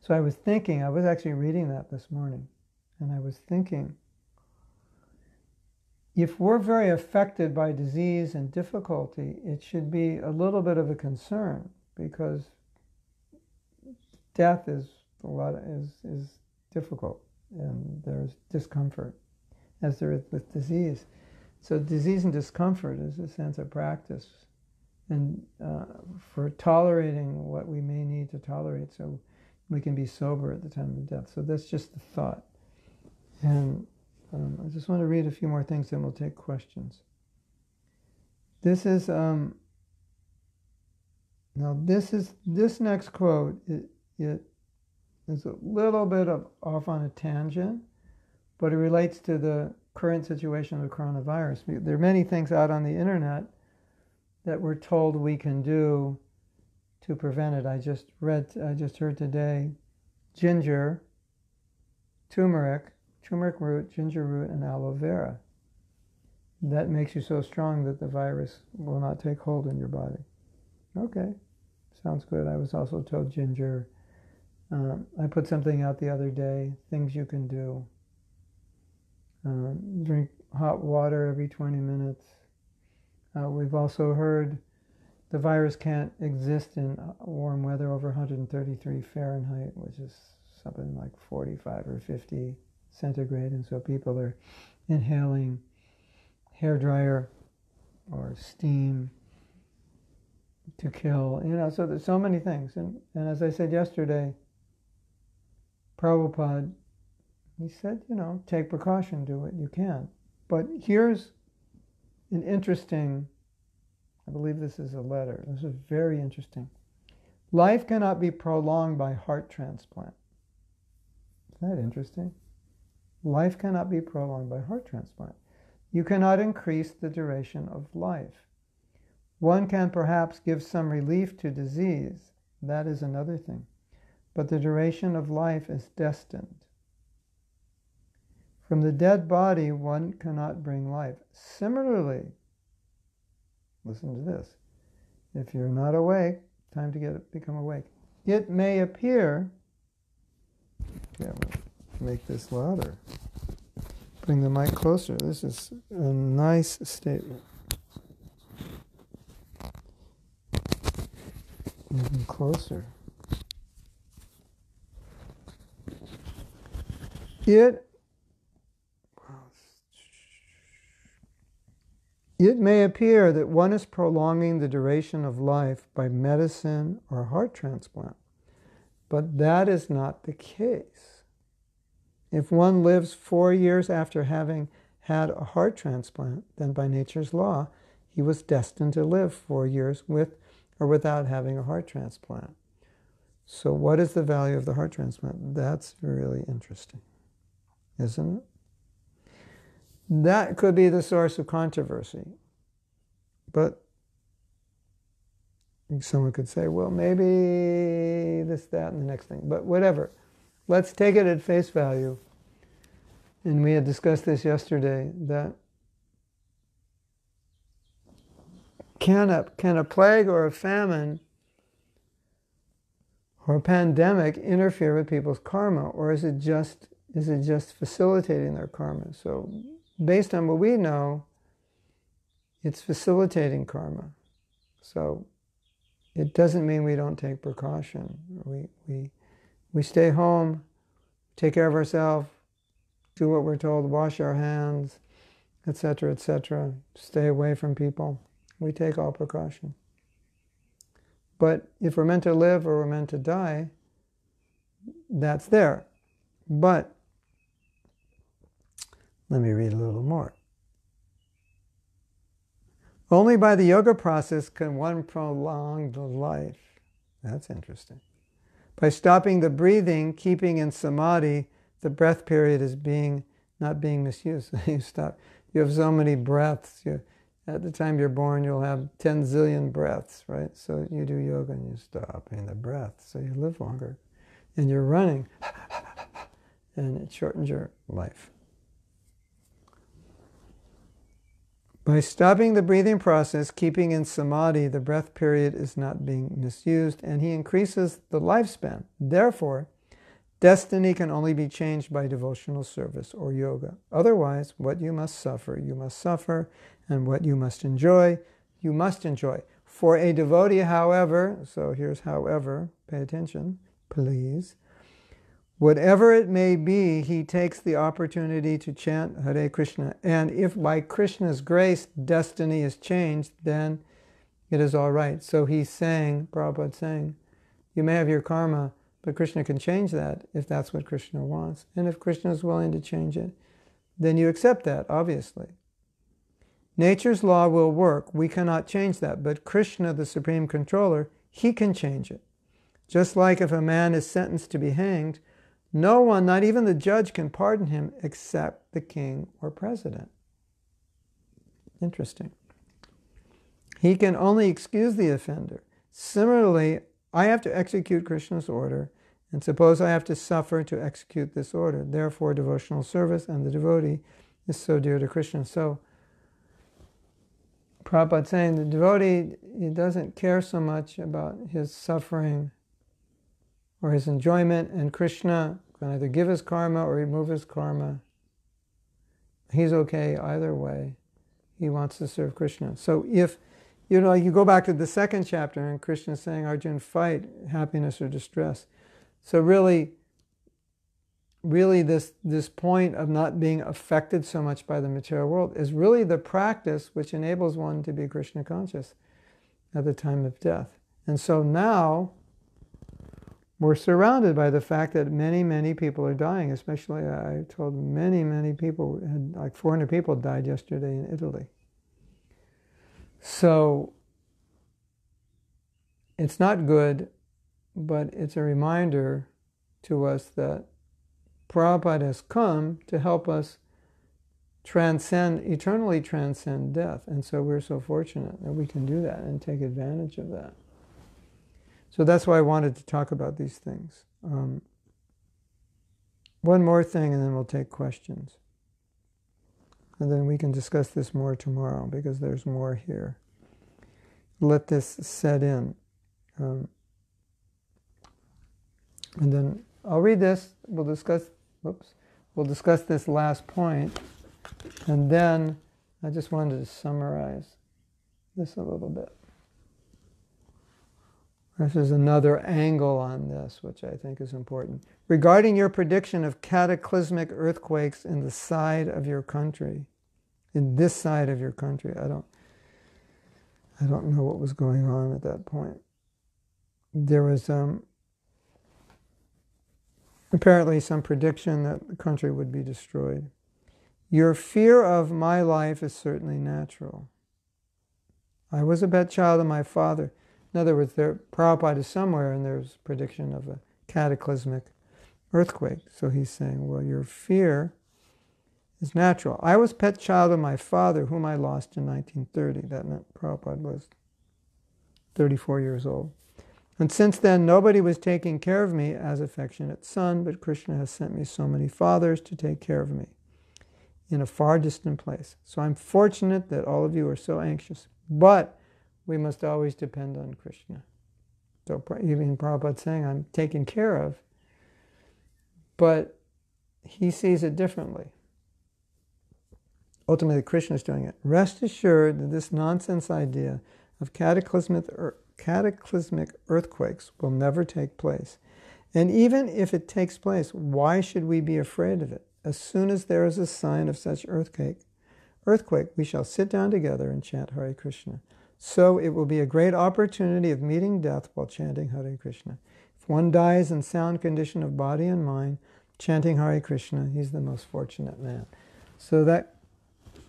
So I was thinking, I was actually reading that this morning, and I was thinking, if we're very affected by disease and difficulty, it should be a little bit of a concern because death is a lot is is difficult and there's discomfort as there is with disease. So disease and discomfort is a sense of practice and uh, for tolerating what we may need to tolerate so we can be sober at the time of death. So that's just the thought. And um, I just want to read a few more things, then we'll take questions. This is um, now this is this next quote. It, it is a little bit of off on a tangent, but it relates to the current situation of coronavirus. There are many things out on the internet that we're told we can do to prevent it. I just read, I just heard today, ginger, turmeric, turmeric root, ginger root, and aloe vera. That makes you so strong that the virus will not take hold in your body. Okay, sounds good. I was also told ginger. Um, I put something out the other day, things you can do. Um, drink hot water every 20 minutes. Uh, we've also heard the virus can't exist in warm weather over 133 Fahrenheit, which is something like 45 or 50 centigrade, and so people are inhaling hair dryer or steam to kill. You know, so there's so many things. And, and as I said yesterday, Prabhupada, he said, you know, take precaution, do what you can. But here's an interesting, I believe this is a letter. This is very interesting. Life cannot be prolonged by heart transplant. Isn't that interesting? Life cannot be prolonged by heart transplant. You cannot increase the duration of life. One can perhaps give some relief to disease. That is another thing. But the duration of life is destined. From the dead body, one cannot bring life. Similarly, listen to this. If you're not awake, time to get become awake. It may appear. Yeah, make this louder. Bring the mic closer. This is a nice statement. Even closer. It It may appear that one is prolonging the duration of life by medicine or heart transplant, but that is not the case. If one lives four years after having had a heart transplant, then by nature's law, he was destined to live four years with or without having a heart transplant. So, what is the value of the heart transplant? That's really interesting, isn't it? That could be the source of controversy. But someone could say, well, maybe this, that, and the next thing. But whatever. Let's take it at face value. And we had discussed this yesterday that can a, can a plague or a famine or a pandemic interfere with people's karma, or is it just is it just facilitating their karma? So, based on what we know, it's facilitating karma. So, it doesn't mean we don't take precaution. We we we stay home, take care of ourselves, do what we're told, wash our hands, etc., etc. Stay away from people. We take all precaution. But if we're meant to live or we're meant to die, that's there. But let me read a little more. Only by the yoga process can one prolong the life. That's interesting. By stopping the breathing, keeping in samadhi, the breath period is being not being misused. you stop. You have so many breaths. You, at the time you're born, you'll have 10 zillion breaths, right? So you do yoga and you stop in the breath, so you live longer. And you're running, and it shortens your life. By stopping the breathing process, keeping in samadhi, the breath period is not being misused, and he increases the lifespan. Therefore, destiny can only be changed by devotional service or yoga. Otherwise, what you must suffer, you must suffer, and what you must enjoy, you must enjoy. For a devotee, however, so here's however, pay attention, please. Whatever it may be, he takes the opportunity to chant Hare Krishna. And if by Krishna's grace destiny is changed, then it is all right. So he's saying, Prabhupada saying, you may have your karma, but Krishna can change that if that's what Krishna wants. And if Krishna is willing to change it, then you accept that, obviously. Nature's law will work. We cannot change that. But Krishna, the supreme controller, he can change it. Just like if a man is sentenced to be hanged, no one, not even the judge, can pardon him except the king or president. Interesting. He can only excuse the offender. Similarly, I have to execute Krishna's order, and suppose I have to suffer to execute this order. Therefore, devotional service and the devotee is so dear to Krishna. So, Prabhupada saying the devotee he doesn't care so much about his suffering or his enjoyment, and Krishna can either give his karma or remove his karma. He's okay either way. He wants to serve Krishna. So if you know, you go back to the second chapter, and Krishna is saying, Arjun, fight happiness or distress. So really, really this, this point of not being affected so much by the material world is really the practice which enables one to be Krishna conscious at the time of death. And so now we're surrounded by the fact that many, many people are dying, especially uh, I told many, many people, like 400 people died yesterday in Italy. So it's not good, but it's a reminder to us that Prabhupada has come to help us transcend, eternally transcend death. And so we're so fortunate that we can do that and take advantage of that. So that's why I wanted to talk about these things. Um, one more thing, and then we'll take questions. And then we can discuss this more tomorrow because there's more here. Let this set in. Um, and then I'll read this. We'll discuss whoops, we'll discuss this last point, and then I just wanted to summarize this a little bit. This is another angle on this, which I think is important. Regarding your prediction of cataclysmic earthquakes in the side of your country, in this side of your country, I don't, I don't know what was going on at that point. There was um, apparently some prediction that the country would be destroyed. Your fear of my life is certainly natural. I was a bad child of my father. In other words, there, Prabhupada is somewhere and there's prediction of a cataclysmic earthquake. So he's saying, well, your fear is natural. I was pet child of my father, whom I lost in 1930. That meant Prabhupada was 34 years old. And since then, nobody was taking care of me as affectionate son, but Krishna has sent me so many fathers to take care of me in a far distant place. So I'm fortunate that all of you are so anxious. But we must always depend on Krishna. So even Prabhupada saying, I'm taken care of. But he sees it differently. Ultimately, Krishna is doing it. Rest assured that this nonsense idea of cataclysmic, earthquakes will never take place. And even if it takes place, why should we be afraid of it? As soon as there is a sign of such earthquake, earthquake, we shall sit down together and chant Hare Krishna. So it will be a great opportunity of meeting death while chanting Hare Krishna. If one dies in sound condition of body and mind, chanting Hare Krishna, he's the most fortunate man. So that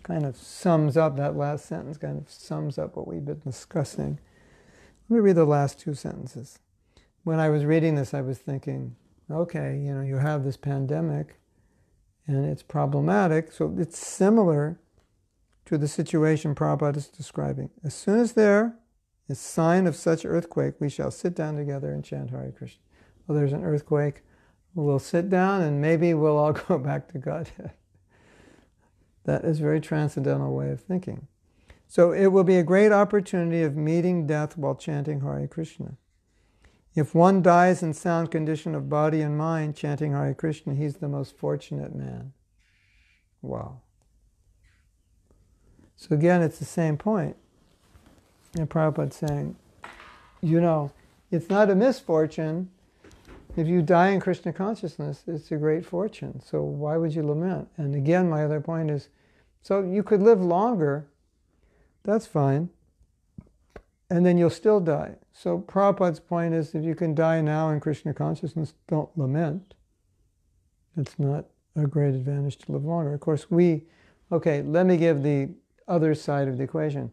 kind of sums up, that last sentence kind of sums up what we've been discussing. Let me read the last two sentences. When I was reading this, I was thinking, okay, you know, you have this pandemic and it's problematic. So it's similar to the situation Prabhupada is describing. As soon as there is sign of such earthquake, we shall sit down together and chant Hare Krishna. Well, there's an earthquake. We'll sit down and maybe we'll all go back to Godhead. That is a very transcendental way of thinking. So it will be a great opportunity of meeting death while chanting Hare Krishna. If one dies in sound condition of body and mind chanting Hare Krishna, he's the most fortunate man. Wow. So again, it's the same point. And Prabhupada's saying, you know, it's not a misfortune. If you die in Krishna consciousness, it's a great fortune. So why would you lament? And again, my other point is, so you could live longer, that's fine, and then you'll still die. So Prabhupada's point is, if you can die now in Krishna consciousness, don't lament. It's not a great advantage to live longer. Of course, we, okay, let me give the other side of the equation.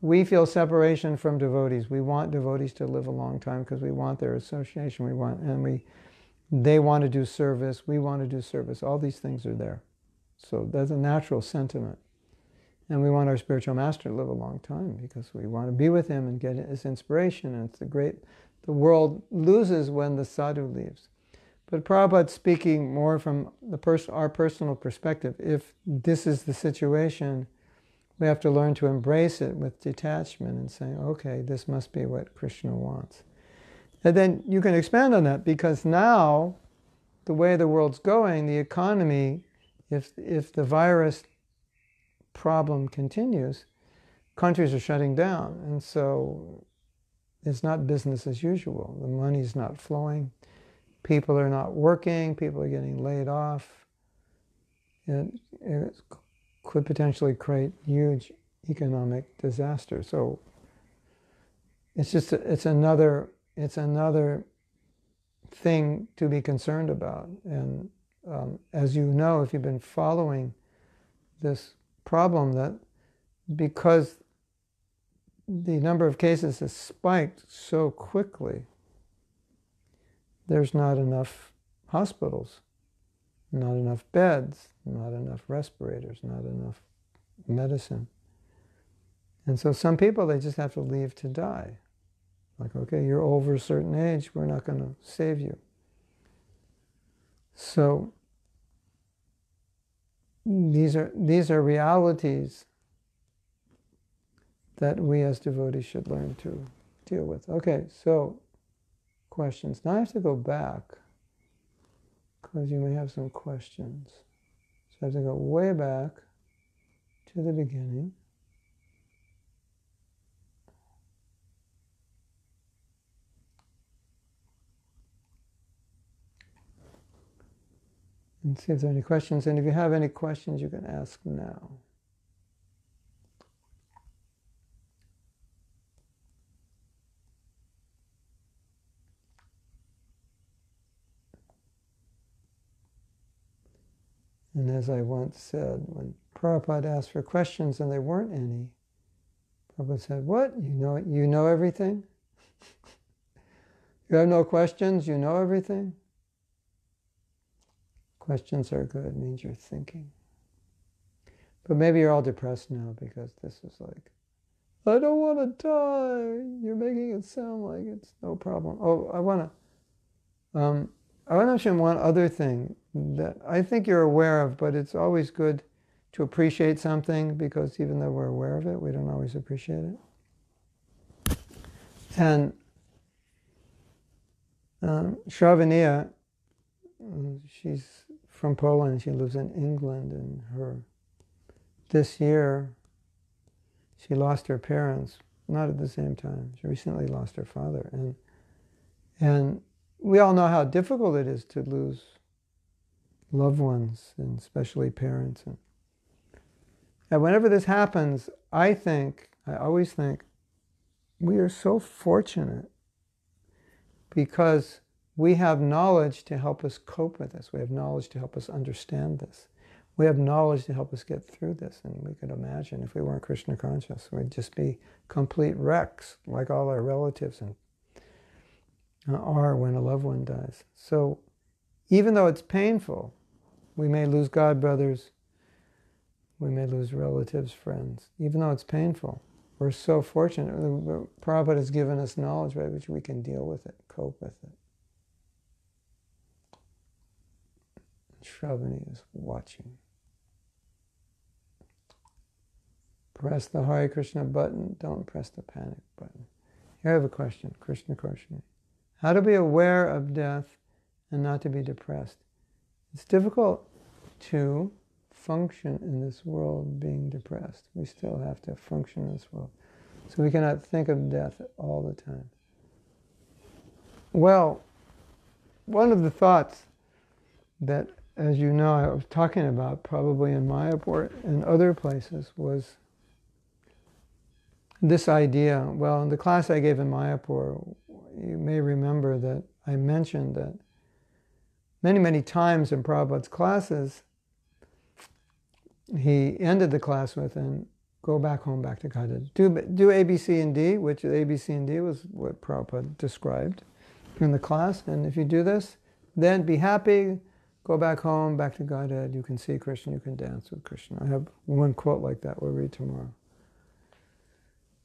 We feel separation from devotees. We want devotees to live a long time because we want their association. We want, and we, they want to do service. We want to do service. All these things are there. So that's a natural sentiment. And we want our spiritual master to live a long time because we want to be with him and get his inspiration. And it's the great, the world loses when the sadhu leaves. But Prabhupada speaking more from the pers- our personal perspective. If this is the situation, we have to learn to embrace it with detachment and saying, okay, this must be what Krishna wants. And then you can expand on that because now, the way the world's going, the economy, if, if the virus problem continues, countries are shutting down. And so it's not business as usual. The money's not flowing. People are not working. People are getting laid off. It, it's could potentially create huge economic disaster. So it's just it's another it's another thing to be concerned about. And um, as you know, if you've been following this problem, that because the number of cases has spiked so quickly, there's not enough hospitals not enough beds, not enough respirators, not enough medicine. And so some people, they just have to leave to die. Like, okay, you're over a certain age, we're not going to save you. So these are, these are realities that we as devotees should learn to deal with. Okay, so questions. Now I have to go back because you may have some questions. So I have to go way back to the beginning. And see if there are any questions. And if you have any questions, you can ask now. And as I once said, when Prabhupada asked for questions and there weren't any, Prabhupada said, What? You know, you know everything? you have no questions? You know everything? Questions are good, it means you're thinking. But maybe you're all depressed now because this is like, I don't want to die. You're making it sound like it's no problem. Oh, I want to. Um, I want to mention one other thing that I think you're aware of, but it's always good to appreciate something because even though we're aware of it, we don't always appreciate it. And Um, Shravaniya, she's from Poland. She lives in England, and her this year she lost her parents, not at the same time. She recently lost her father, and and we all know how difficult it is to lose loved ones, and especially parents. And, whenever this happens, I think, I always think, we are so fortunate because we have knowledge to help us cope with this. We have knowledge to help us understand this. We have knowledge to help us get through this. And we could imagine if we weren't Krishna conscious, we'd just be complete wrecks, like all our relatives and uh, are when a loved one dies. So even though it's painful, we may lose God brothers, we may lose relatives, friends, even though it's painful. We're so fortunate. Prabhupada has given us knowledge by which we can deal with it, cope with it. Shravani is watching. Press the Hare Krishna button, don't press the panic button. Here I have a question, Krishna Krishna. How to be aware of death and not to be depressed? It's difficult to function in this world being depressed. We still have to function in this world. So we cannot think of death all the time. Well, one of the thoughts that, as you know, I was talking about probably in Mayapur and other places was this idea. Well, in the class I gave in Mayapur, you may remember that I mentioned that many, many times in Prabhupada's classes, he ended the class with, and go back home, back to Godhead. Do, do A, B, C, and D, which A, B, C, and D was what Prabhupada described in the class. And if you do this, then be happy, go back home, back to Godhead. You can see Krishna, you can dance with Krishna. I have one quote like that we'll read tomorrow.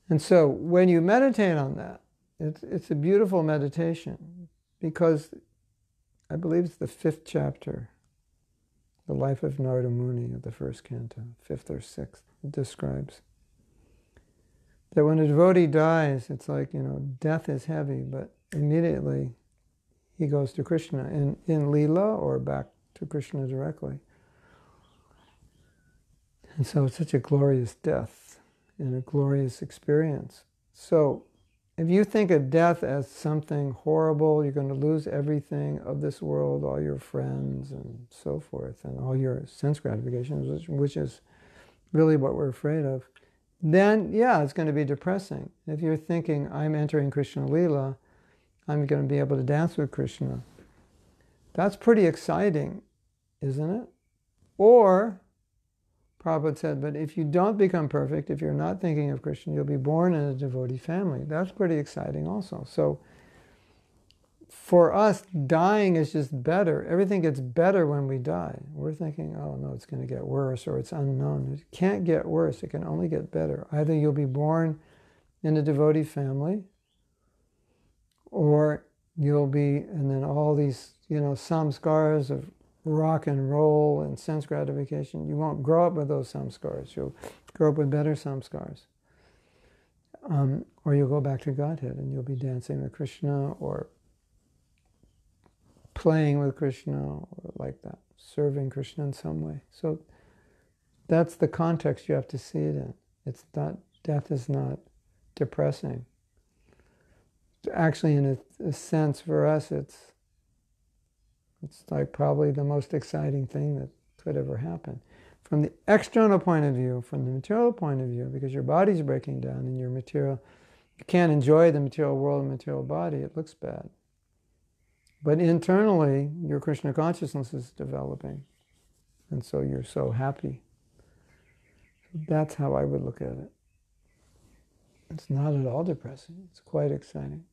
And so when you meditate on that, it's, it's a beautiful meditation because I believe it's the fifth chapter the life of Narada Muni of the first canto, fifth or sixth, describes that when a devotee dies, it's like, you know, death is heavy, but immediately he goes to Krishna in, in Leela or back to Krishna directly. And so it's such a glorious death and a glorious experience. So if you think of death as something horrible, you're going to lose everything of this world, all your friends and so forth, and all your sense gratifications, which, which is really what we're afraid of, then yeah, it's going to be depressing. If you're thinking, I'm entering Krishna Lila, I'm going to be able to dance with Krishna, that's pretty exciting, isn't it? Or Prabhupada said, but if you don't become perfect, if you're not thinking of Krishna, you'll be born in a devotee family. That's pretty exciting also. So for us, dying is just better. Everything gets better when we die. We're thinking, oh no, it's going to get worse or it's unknown. It can't get worse. It can only get better. Either you'll be born in a devotee family or you'll be, and then all these, you know, samskars of rock and roll and sense gratification. You won't grow up with those samskars. You'll grow up with better samskars. Um, or you'll go back to Godhead and you'll be dancing with Krishna or playing with Krishna or like that, serving Krishna in some way. So that's the context you have to see it in. It's not, death is not depressing. Actually, in a, a sense, for us, it's it's like probably the most exciting thing that could ever happen. From the external point of view, from the material point of view, because your body's breaking down and your material, you can't enjoy the material world and material body, it looks bad. But internally, your Krishna consciousness is developing. And so you're so happy. That's how I would look at it. It's not at all depressing, it's quite exciting.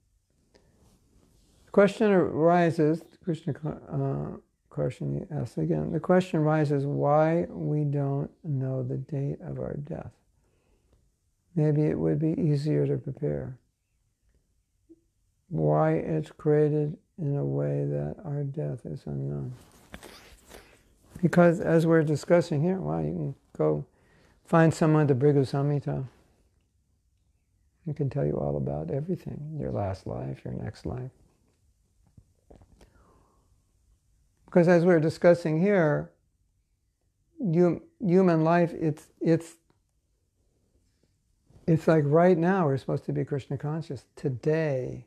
The question arises, Krishna uh, question asks again, the question arises why we don't know the date of our death. Maybe it would be easier to prepare. Why it's created in a way that our death is unknown. Because as we're discussing here, well, you can go find someone to Bhrigu Samhita. He can tell you all about everything, your last life, your next life. Because as we are discussing here, human life, it's, it's, it's like right now we're supposed to be Krishna conscious. Today,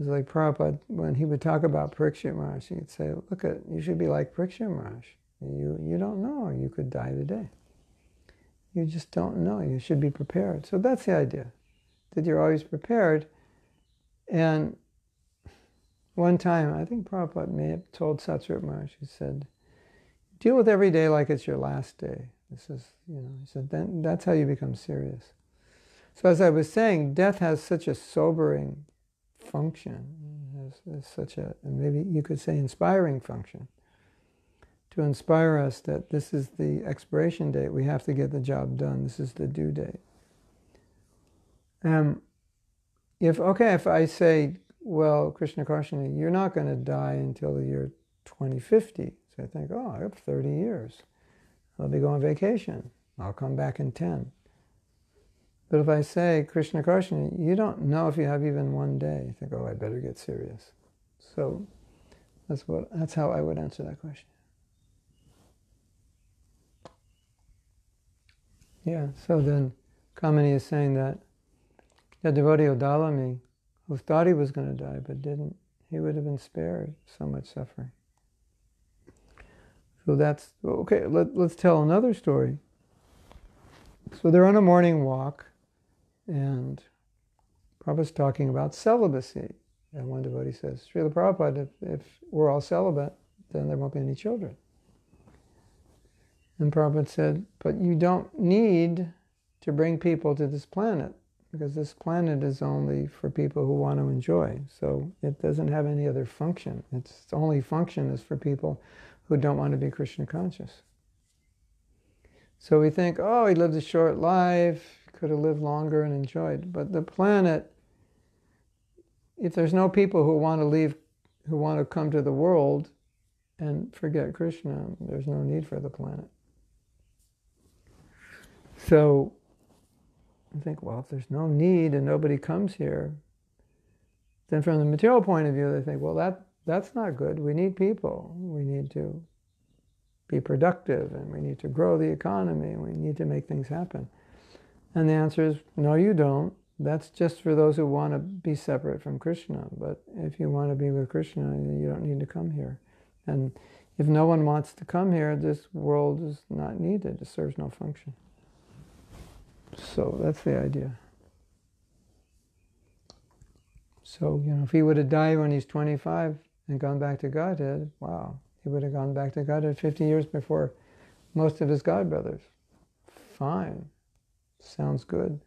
it's like Prabhupada, when he would talk about Parikshit he'd say, look at, you should be like Parikshit. You, you don't know, you could die today. You just don't know. You should be prepared. So that's the idea, that you're always prepared. And one time, I think Prabhupada may have told Satsvarup Maharaj, he said, deal with every day like it's your last day. This is, you know, he said, then that's how you become serious. So as I was saying, death has such a sobering function, has such a, maybe you could say inspiring function, to inspire us that this is the expiration date, we have to get the job done, this is the due date. Um, if, okay, if I say, well, Krishna Karshani, you're not going to die until the year 2050. So I think, oh, I have 30 years. I'll be going on vacation. I'll come back in 10. But if I say, Krishna Karshani, you don't know if you have even one day. You think, oh, I better get serious. So that's, what, that's how I would answer that question. Yeah, so then Kamini is saying that the devotee Odalami who thought he was going to die but didn't, he would have been spared so much suffering. So that's okay. Let, let's tell another story. So they're on a morning walk, and Prabhupada's talking about celibacy. And one devotee says, Srila Prabhupada, if, if we're all celibate, then there won't be any children. And Prabhupada said, But you don't need to bring people to this planet because this planet is only for people who want to enjoy. So it doesn't have any other function. Its only function is for people who don't want to be Krishna conscious. So we think, oh, he lived a short life, could have lived longer and enjoyed. But the planet, if there's no people who want to leave, who want to come to the world and forget Krishna, there's no need for the planet. So and think, well, if there's no need and nobody comes here, then from the material point of view, they think, well, that that's not good. We need people. We need to be productive and we need to grow the economy and we need to make things happen. And the answer is, no, you don't. That's just for those who want to be separate from Krishna. But if you want to be with Krishna, you don't need to come here. And if no one wants to come here, this world is not needed. It serves no function. So that's the idea. So, you know, if he would have died when he's 25 and gone back to Godhead, wow, he would have gone back to Godhead 50 years before most of his godbrothers. Fine. Sounds good.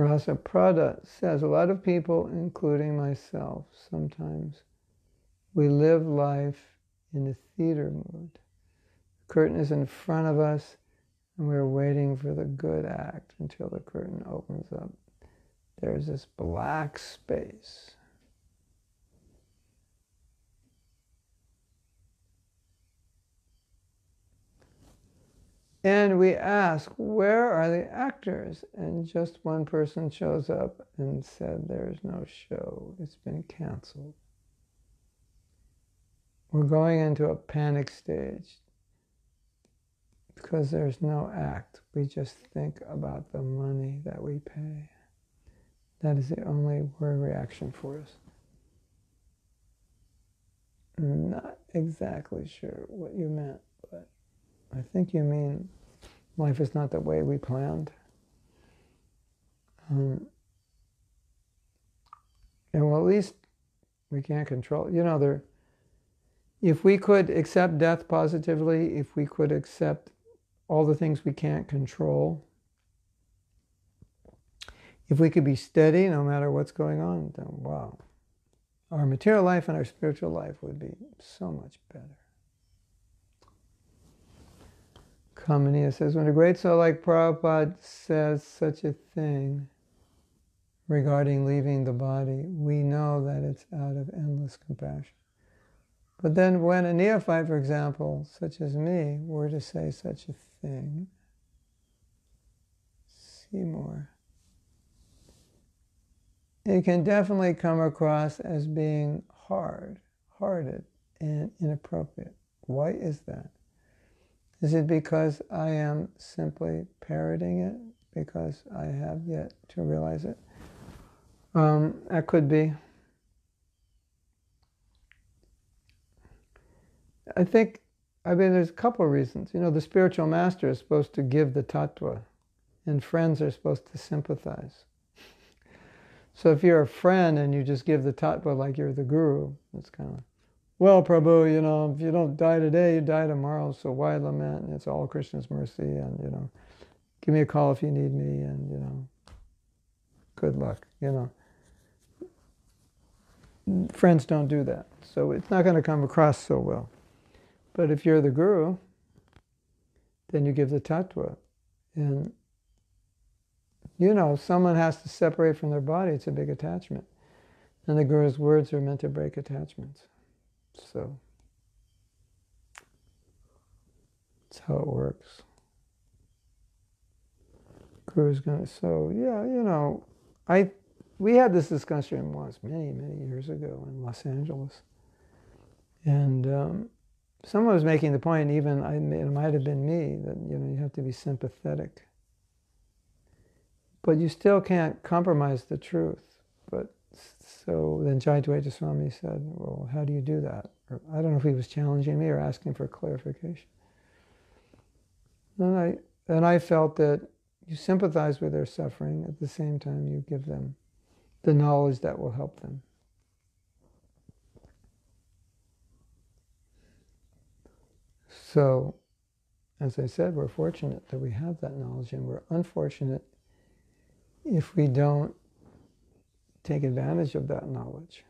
Rasa Prada says a lot of people, including myself, sometimes we live life in a theater mood. The curtain is in front of us, and we're waiting for the good act until the curtain opens up. There's this black space. And we ask, where are the actors? And just one person shows up and said, there's no show, it's been canceled. We're going into a panic stage because there's no act. We just think about the money that we pay. That is the only word reaction for us. I'm not exactly sure what you meant. I think you mean life is not the way we planned. Um, and well, at least we can't control. You know, there. If we could accept death positively, if we could accept all the things we can't control, if we could be steady no matter what's going on, then wow, our material life and our spiritual life would be so much better. Kamaniya says, when a great soul like Prabhupada says such a thing regarding leaving the body, we know that it's out of endless compassion. But then when a neophyte, for example, such as me, were to say such a thing, Seymour. It can definitely come across as being hard, hearted, and inappropriate. Why is that? Is it because I am simply parroting it because I have yet to realize it? Um, that could be. I think, I mean, there's a couple of reasons. You know, the spiritual master is supposed to give the tattva, and friends are supposed to sympathize. So if you're a friend and you just give the tattva like you're the guru, it's kind of, well, Prabhu, you know, if you don't die today, you die tomorrow, so why lament? It's all Krishna's mercy, and, you know, give me a call if you need me, and, you know, good luck, you know. Friends don't do that, so it's not going to come across so well. But if you're the guru, then you give the tattva. And you know, someone has to separate from their body, it's a big attachment. And the guru's words are meant to break attachments. So that's how it works. Guru's gonna so yeah, you know, I we had this discussion once many, many years ago in Los Angeles. And um, someone was making the point, even I, it might have been me, that you know you have to be sympathetic, but you still can't compromise the truth. So then Jayadvaita Swami said, "Well, how do you do that?" Or, I don't know if he was challenging me or asking for clarification. And I and I felt that you sympathize with their suffering at the same time you give them the knowledge that will help them. So, as I said, we're fortunate that we have that knowledge, and we're unfortunate if we don't take advantage of that knowledge.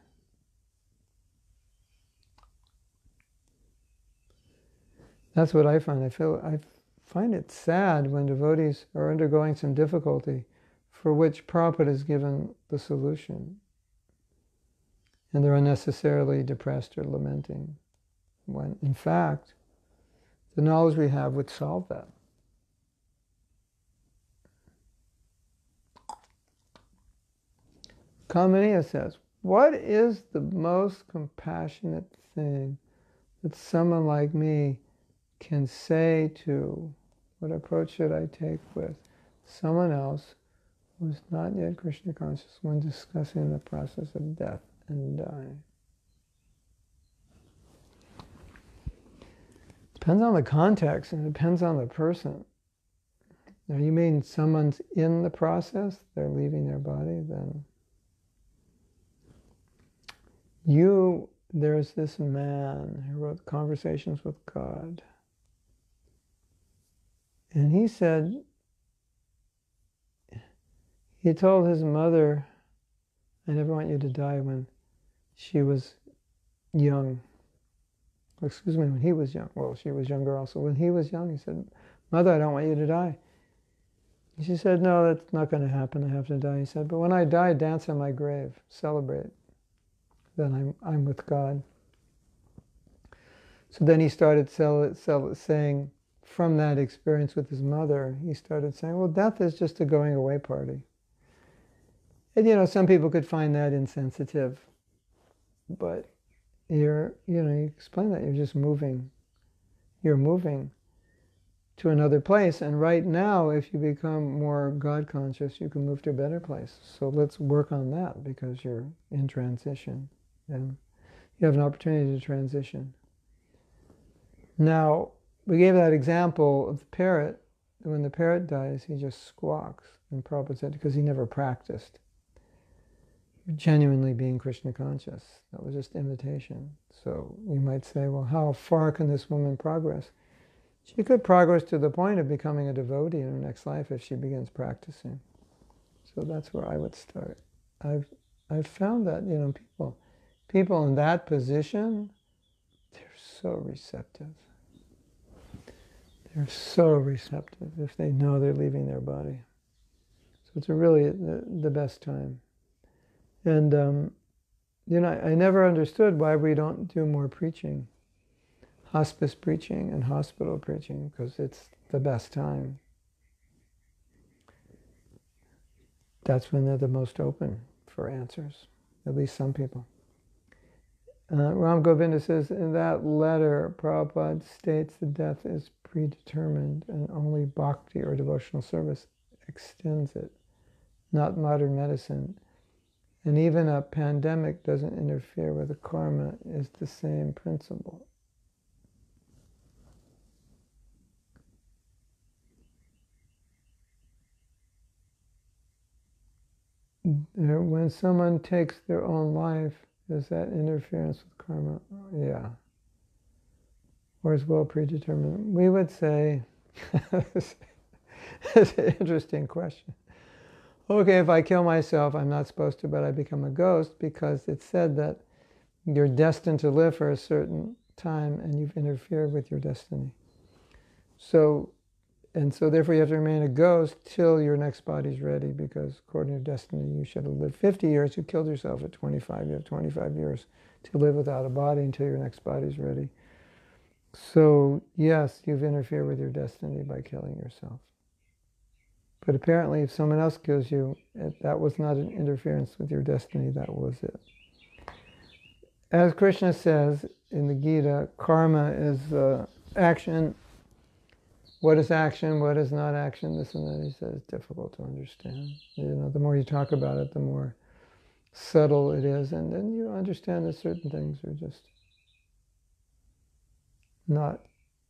That's what I find. I feel I find it sad when devotees are undergoing some difficulty for which Prabhupada has given the solution. And they're unnecessarily depressed or lamenting, when in fact, the knowledge we have would solve that. Kamaniya says, What is the most compassionate thing that someone like me can say to, what approach should I take with someone else who is not yet Krishna conscious when discussing the process of death and dying? Depends on the context and depends on the person. Now, you mean someone's in the process, they're leaving their body, then you, there's this man who wrote Conversations with God. And he said, he told his mother, I never want you to die when she was young excuse me, when he was young, well, she was younger also. When he was young, he said, Mother, I don't want you to die. She said, No, that's not going to happen. I have to die. He said, But when I die, dance on my grave, celebrate. Then I'm, I'm with God. So then he started sell, sell, saying, from that experience with his mother, he started saying, Well, death is just a going away party. And you know, some people could find that insensitive, but you're, you know, you explain that you're just moving. You're moving to another place. And right now, if you become more God conscious, you can move to a better place. So let's work on that because you're in transition and you have an opportunity to transition. Now, we gave that example of the parrot. When the parrot dies, he just squawks. And Prabhupada said, because he never practiced genuinely being Krishna conscious. That was just imitation. So you might say, well, how far can this woman progress? She could progress to the point of becoming a devotee in her next life if she begins practicing. So that's where I would start. I've I've found that you know people people in that position, they're so receptive. They're so receptive if they know they're leaving their body. So it's really the, the best time. And, um, you know, I, I never understood why we don't do more preaching, hospice preaching and hospital preaching, because it's the best time. that's when they're the most open for answers, at least some people. Uh, Ram Govinda says in that letter, Prabhupada states the death is predetermined and only bhakti or devotional service extends it, not modern medicine. And even a pandemic doesn't interfere with the karma, is the same principle. When someone takes their own life, is that interference with karma? Yeah. Or is will predetermined? We would say, it's an interesting question. Okay, if I kill myself, I'm not supposed to, but I become a ghost because it's said that you're destined to live for a certain time and you've interfered with your destiny. So and so therefore you have to remain a ghost till your next body's ready because according to destiny you should have lived 50 years. You killed yourself at 25 you have 25 years to live without a body until your next body's ready. So yes you've interfered with your destiny by killing yourself. But apparently if someone else kills you that was not an interference with your destiny. That was it. As krishna says in the gita karma is uh, action what is action, what is not action, this and that. He says it's difficult to understand. You know, the more you talk about it, the more subtle it is, and then you understand that certain things are just not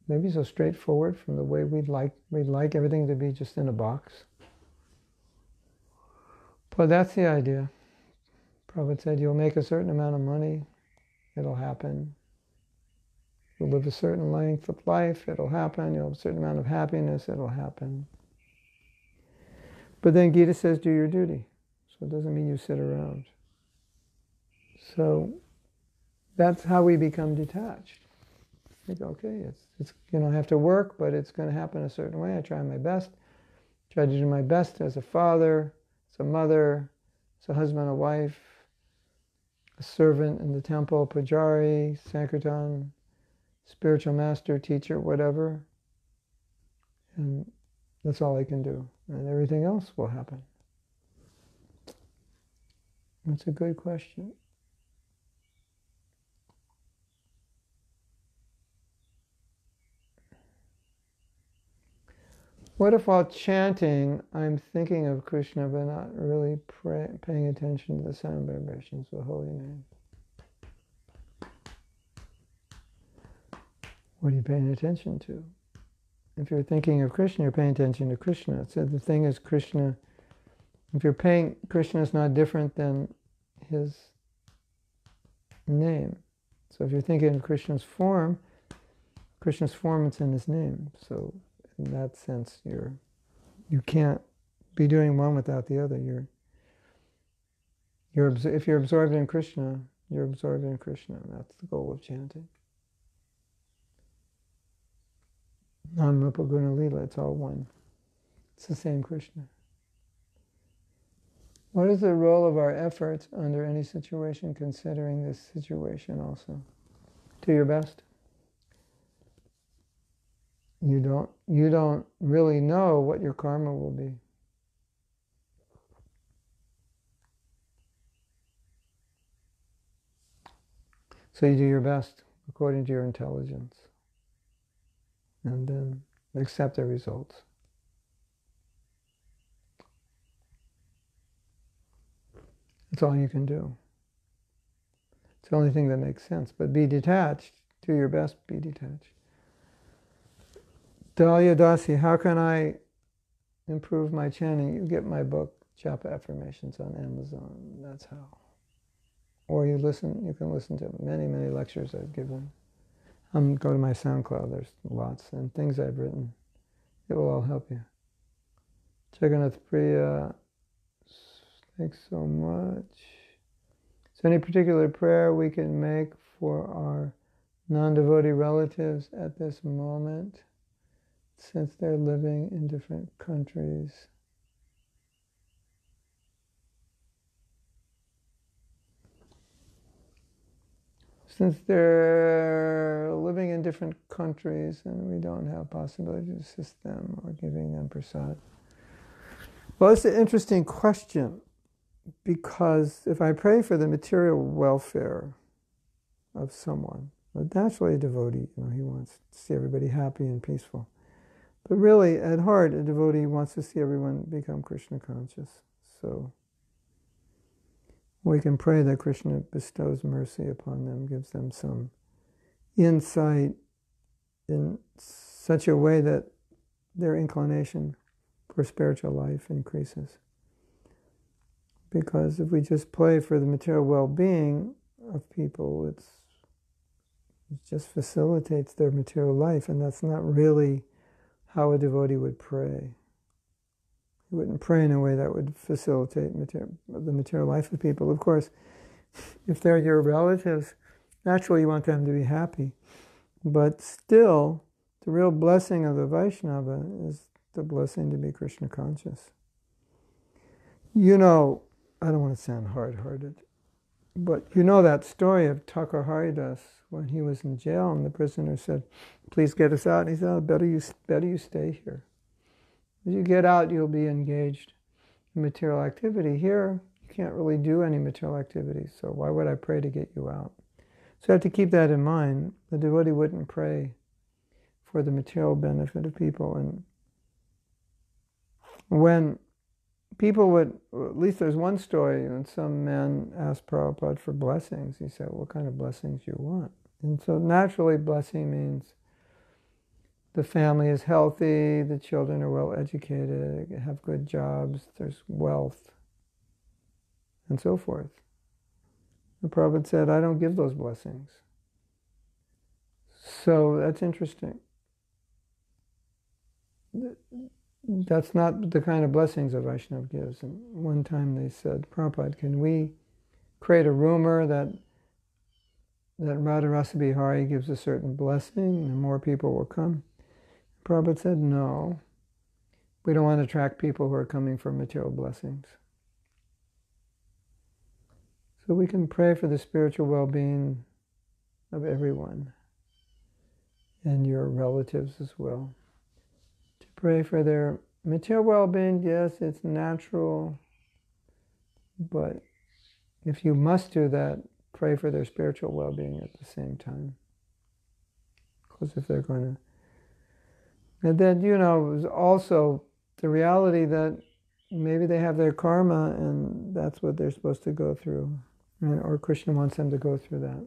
maybe so straightforward from the way we'd like we'd like everything to be just in a box. But that's the idea. Prophet said you'll make a certain amount of money, it'll happen. You'll live a certain length of life, it'll happen. You'll have a certain amount of happiness, it'll happen. But then Gita says, do your duty. So it doesn't mean you sit around. So that's how we become detached. Think, okay, it's, it's you know, I have to work, but it's going to happen a certain way. I try my best. Try to do my best as a father, as a mother, as a husband, a wife, a servant in the temple, pujari, sankirtan, spiritual master, teacher, whatever. And that's all I can do. And everything else will happen. That's a good question. What if while chanting I'm thinking of Krishna but not really pray, paying attention to the sound vibrations of the holy name? What are you paying attention to? If you're thinking of Krishna, you're paying attention to Krishna. So the thing is, Krishna, if you're paying, Krishna is not different than his name. So if you're thinking of Krishna's form, Krishna's form is in his name. So in that sense, you're you can't be doing one without the other. You're you're if you're absorbed in Krishna, you're absorbed in Krishna. That's the goal of chanting. Nama-Rupa Guna Lila, it's all one. It's the same Krishna. What is the role of our efforts under any situation, considering this situation also? To your best. You don't, you don't really know what your karma will be. So you do your best according to your intelligence and then accept the results. That's all you can do. It's the only thing that makes sense. But be detached. Do your best, be detached. Dahlia Dasi, how can I improve my chanting? You get my book, Japa Affirmations, on Amazon. That's how. Or you listen, you can listen to many, many lectures I've given. Um, go to my SoundCloud. There's lots and things I've written. It will all help you. Jagannath Priya, thanks so much. Is there any particular prayer we can make for our non-devotee relatives at this moment, since they're living in different countries? Since they're living in different countries and we don't have possibility to assist them or giving them prasad. Well, it's an interesting question because if I pray for the material welfare of someone, naturally a devotee, you know, he wants to see everybody happy and peaceful. But really, at heart, a devotee wants to see everyone become Krishna conscious. So we can pray that Krishna bestows mercy upon them, gives them some insight in such a way that their inclination for spiritual life increases. Because if we just pray for the material well being of people, it's, it just facilitates their material life, and that's not really how a devotee would pray. He wouldn't pray in a way that would facilitate the material life of people. Of course, if they're your relatives, naturally you want them to be happy. But still, the real blessing of the Vaishnava is the blessing to be Krishna conscious. You know, I don't want to sound hard hearted, but you know that story of Thakur Haridas when he was in jail and the prisoner said, Please get us out. And he said, oh, better, you, better you stay here. As you get out, you'll be engaged in material activity. Here, you can't really do any material activity, so why would I pray to get you out? So you have to keep that in mind. The devotee wouldn't pray for the material benefit of people. And when people would, at least there's one story when some man asked Prabhupada for blessings. He said, What kind of blessings do you want? And so naturally, blessing means the family is healthy, the children are well educated, have good jobs, there's wealth, and so forth. The Prophet said, I don't give those blessings. So that's interesting. That's not the kind of blessings a Vaishnav gives. And one time they said, Prabhupada, can we create a rumor that that Radha Rasabihari gives a certain blessing and more people will come? Prabhupada said, no. We don't want to attract people who are coming for material blessings. So we can pray for the spiritual well being of everyone and your relatives as well. To pray for their material well being, yes, it's natural, but if you must do that, pray for their spiritual well being at the same time. Because if they're going to. And then, you know, also the reality that maybe they have their karma and that's what they're supposed to go through or Krishna wants them to go through that.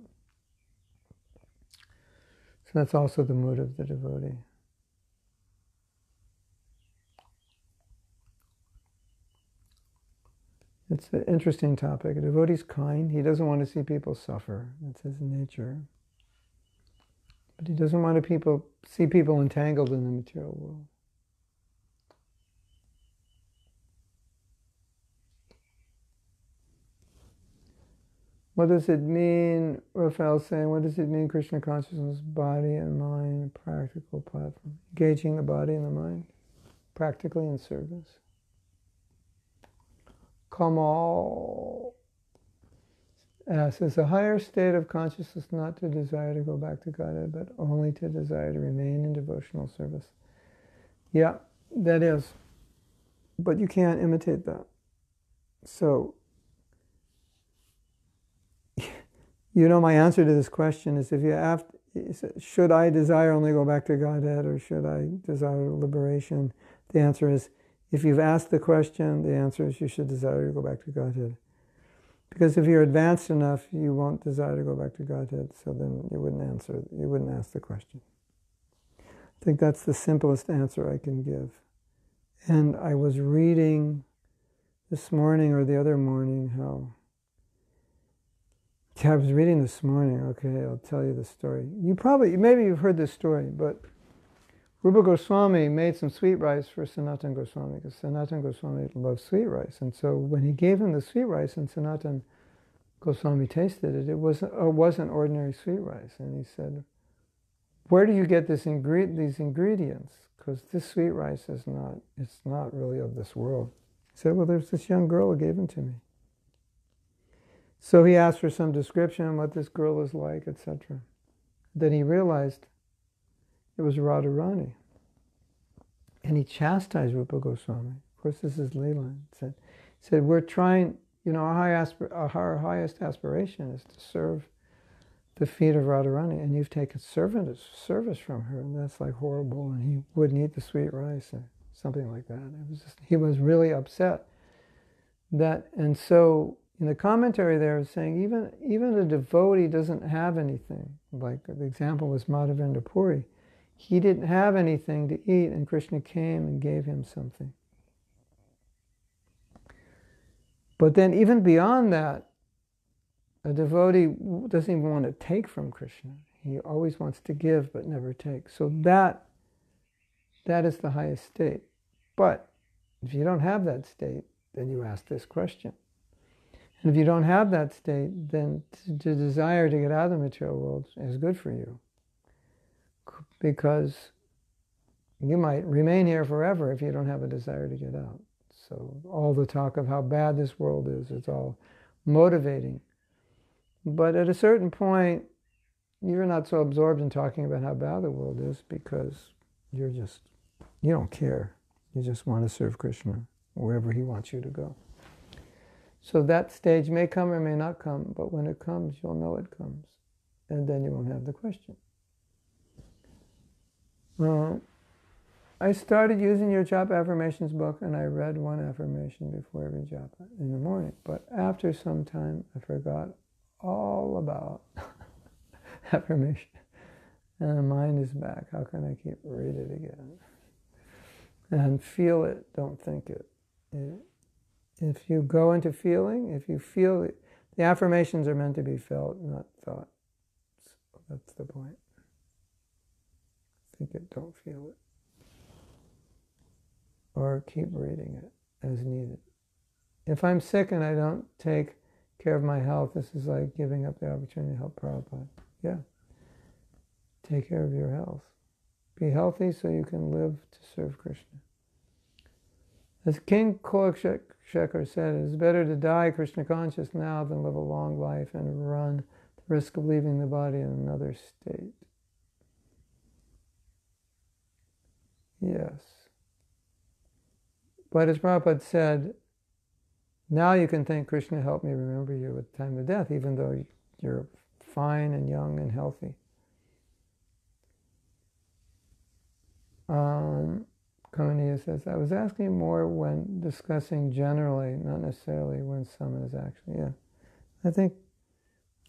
So that's also the mood of the devotee. It's an interesting topic. A devotee's kind. He doesn't want to see people suffer. That's his nature. But he doesn't want to people see people entangled in the material world. What does it mean, Raphael saying, what does it mean, Krishna consciousness, body and mind, practical platform? Engaging the body and the mind, practically in service. Kamal Uh, asks, is a higher state of consciousness not to desire to go back to Godhead, but only to desire to remain in devotional service? Yeah, that is. But you can't imitate that. So You know, my answer to this question is if you have, should I desire only go back to Godhead or should I desire liberation? The answer is, if you've asked the question, the answer is you should desire to go back to Godhead. Because if you're advanced enough, you won't desire to go back to Godhead, so then you wouldn't answer, you wouldn't ask the question. I think that's the simplest answer I can give. And I was reading this morning or the other morning how I was reading this morning. Okay, I'll tell you the story. You probably, maybe you've heard this story, but Rupa Goswami made some sweet rice for Sanatan Goswami because Sanatan Goswami loves sweet rice. And so when he gave him the sweet rice and Sanatan Goswami tasted it, it was, it wasn't ordinary sweet rice. And he said, Where do you get this ingre- these ingredients? Because this sweet rice is not, it's not really of this world. He said, Well, there's this young girl who gave them to me. So he asked for some description on what this girl is like, etc. Then he realized it was Radharani. And he chastised Rupa Goswami Of course, this is Leland. Said, said we're trying. You know, our, high aspir- our highest aspiration is to serve the feet of Radharani, and you've taken servant service from her, and that's like horrible. And he wouldn't eat the sweet rice or something like that. It was just, he was really upset. That and so in the commentary there is saying even even a devotee doesn't have anything. Like the example was Madhavendra Puri. He didn't have anything to eat, and Krishna came and gave him something. But then, even beyond that, a devotee doesn't even want to take from Krishna. He always wants to give but never take. So that that is the highest state. But if you don't have that state, then you ask this question. And if you don't have that state, then to desire to get out of the material world is good for you. Because you might remain here forever if you don't have a desire to get out. So all the talk of how bad this world is, it's all motivating. But at a certain point, you're not so absorbed in talking about how bad the world is because you're just, you don't care. You just want to serve Krishna wherever he wants you to go. So that stage may come or may not come, but when it comes, you'll know it comes. And then you won't have the question. I started using your japa affirmations book and I read one affirmation before every japa in the morning. But after some time, I forgot all about affirmation. And the mind is back. How can I keep read it again? And feel it, don't think it. it if you go into feeling, if you feel it, the affirmations are meant to be felt, not thought. So that's the point. Think it, don't feel it. Or keep reading it as needed. If I'm sick and I don't take care of my health, this is like giving up the opportunity to help Prabhupada. Yeah. Take care of your health. Be healthy so you can live to serve Krishna. As King Kulashekhar said, it is better to die Krishna conscious now than live a long life and run the risk of leaving the body in another state. Yes. But as Prabhupada said, now you can thank Krishna help me remember you at the time of death, even though you're fine and young and healthy. Um, Konya says, I was asking more when discussing generally, not necessarily when someone is actually, yeah. I think,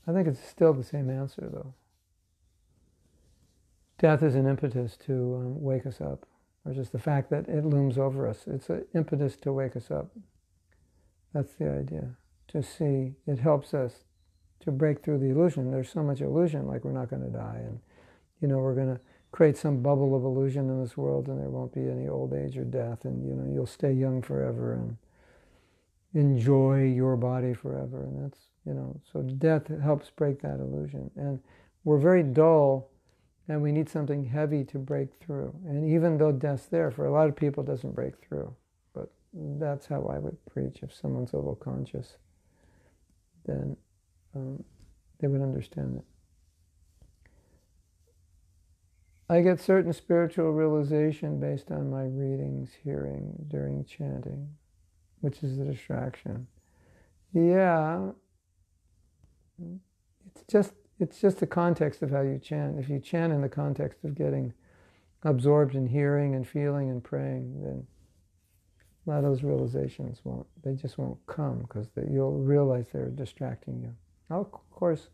I think it's still the same answer though. Death is an impetus to um, wake us up, or just the fact that it looms over us. It's an impetus to wake us up. That's the idea. To see, it helps us to break through the illusion. There's so much illusion, like we're not going to die, and you know we're going to create some bubble of illusion in this world and there won't be any old age or death and you know you'll stay young forever and enjoy your body forever and that's you know so death helps break that illusion and we're very dull and we need something heavy to break through. And even though death's there for a lot of people doesn't break through. But that's how i would preach. If someone's little conscious then um, they would understand it. I get certain spiritual realization based on my readings, hearing during chanting, which is a distraction. Yeah, it's just it's just the context of how you chant. If you chant in the context of getting absorbed in hearing and feeling and praying, then a lot of those realizations won't. They just won't come because you'll realize they're distracting you. Now, of course,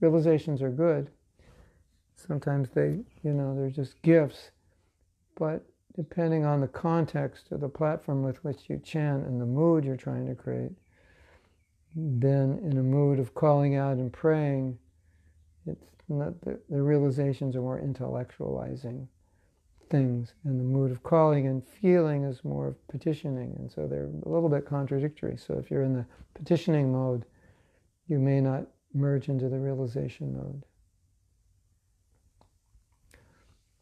realizations are good Sometimes they, you know, they're just gifts. But depending on the context or the platform with which you chant and the mood you're trying to create, then in a mood of calling out and praying, it's not the, the realizations are more intellectualizing things, and the mood of calling and feeling is more of petitioning, and so they're a little bit contradictory. So if you're in the petitioning mode, you may not merge into the realization mode.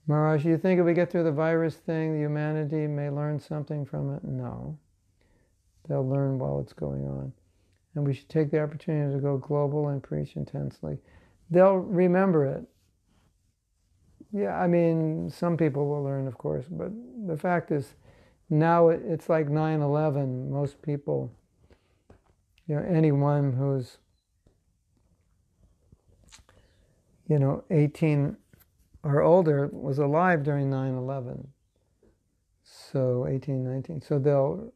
Maharaj, you think if we get through the virus thing, humanity may learn something from it? No. They'll learn while it's going on. And we should take the opportunity to go global and preach intensely. They'll remember it. Yeah, I mean, some people will learn, of course, but the fact is, now it's like 9-11 most people you know anyone who's you know 18 or older was alive during 9-11 so 18 19 so they'll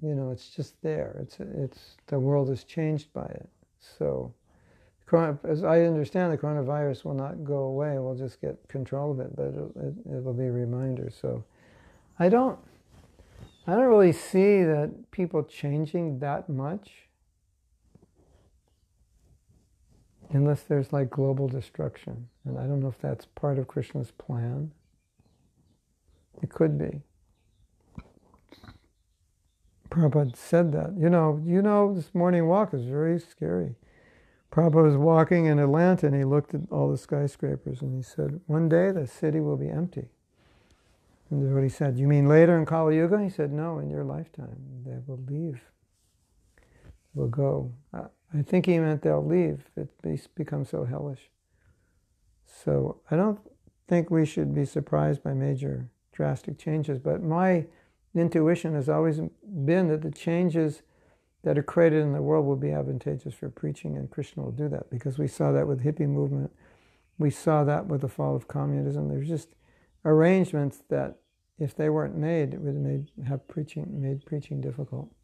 you know it's just there. It's it's the world is changed by it. So as i understand the coronavirus will not go away. We'll just get control of it but it'll, it, will be a reminder. So i don't i don't really see that people changing that much unless there's like global destruction. And i don't know if that's part of krishna's plan. It could be. Prabhupada said that. You know, you know, this morning walk is very scary. Prabhupada was walking in Atlanta and he looked at all the skyscrapers and he said, One day the city will be empty. And that's what he said. You mean later in Kali Yuga? He said, No, in your lifetime. They will leave. They will go. I think he meant they'll leave. It becomes so hellish. So I don't think we should be surprised by major drastic changes. But my intuition has always been that the changes that are created in the world will be advantageous for preaching, and Krishna will do that because we saw that with hippie movement. We saw that with the fall of communism. There's just arrangements that, if they weren't made, it would have made have preaching made preaching difficult.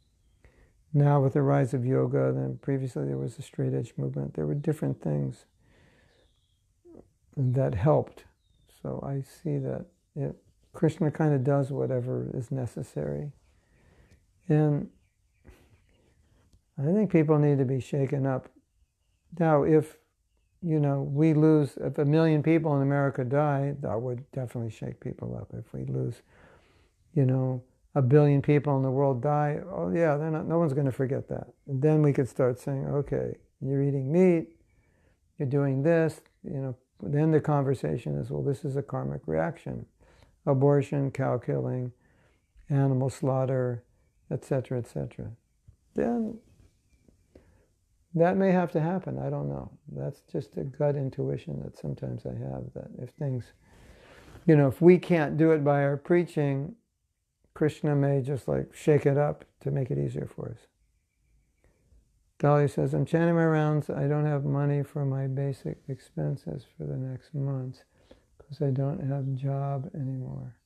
Now, with the rise of yoga, then previously there was the straight edge movement. There were different things that helped. So I see that it Krishna kind of does whatever is necessary. And I think people need to be shaken up. Now, if, you know, we lose, if a million people in America die, that would definitely shake people up. If we lose, you know, a billion people in the world die, oh yeah, not, no one's going to forget that. And then we could start saying, okay, you're eating meat, you're doing this, you know, then the conversation is, well, this is a karmic reaction abortion, cow killing, animal slaughter, etc., etc. Then that may have to happen. I don't know. That's just a gut intuition that sometimes I have that if things, you know, if we can't do it by our preaching, Krishna may just like shake it up to make it easier for us. Dolly says, I'm chanting my rounds. I don't have money for my basic expenses for the next month because I don't have a job anymore.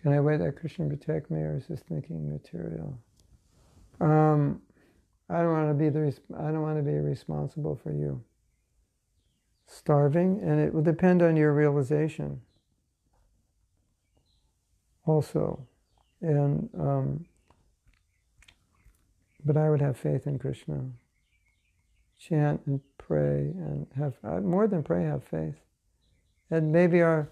Can I wait that Krishna protect me, or is this thinking material? Um, I don't want to be the. I don't want to be responsible for you starving, and it will depend on your realization. Also, and um, but I would have faith in Krishna chant and pray and have uh, more than pray, have faith. And maybe our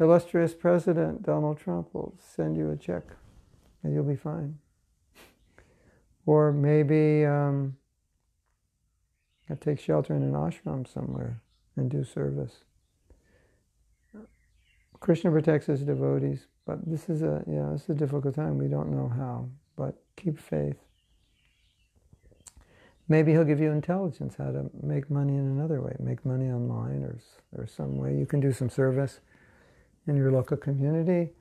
illustrious president, Donald Trump, will send you a check and you'll be fine. Or maybe um, take shelter in an ashram somewhere and do service. Krishna protects his devotees, but this is a yeah, this is a difficult time. We don't know how, but keep faith. Maybe he'll give you intelligence how to make money in another way, make money online or, or some way. You can do some service in your local community,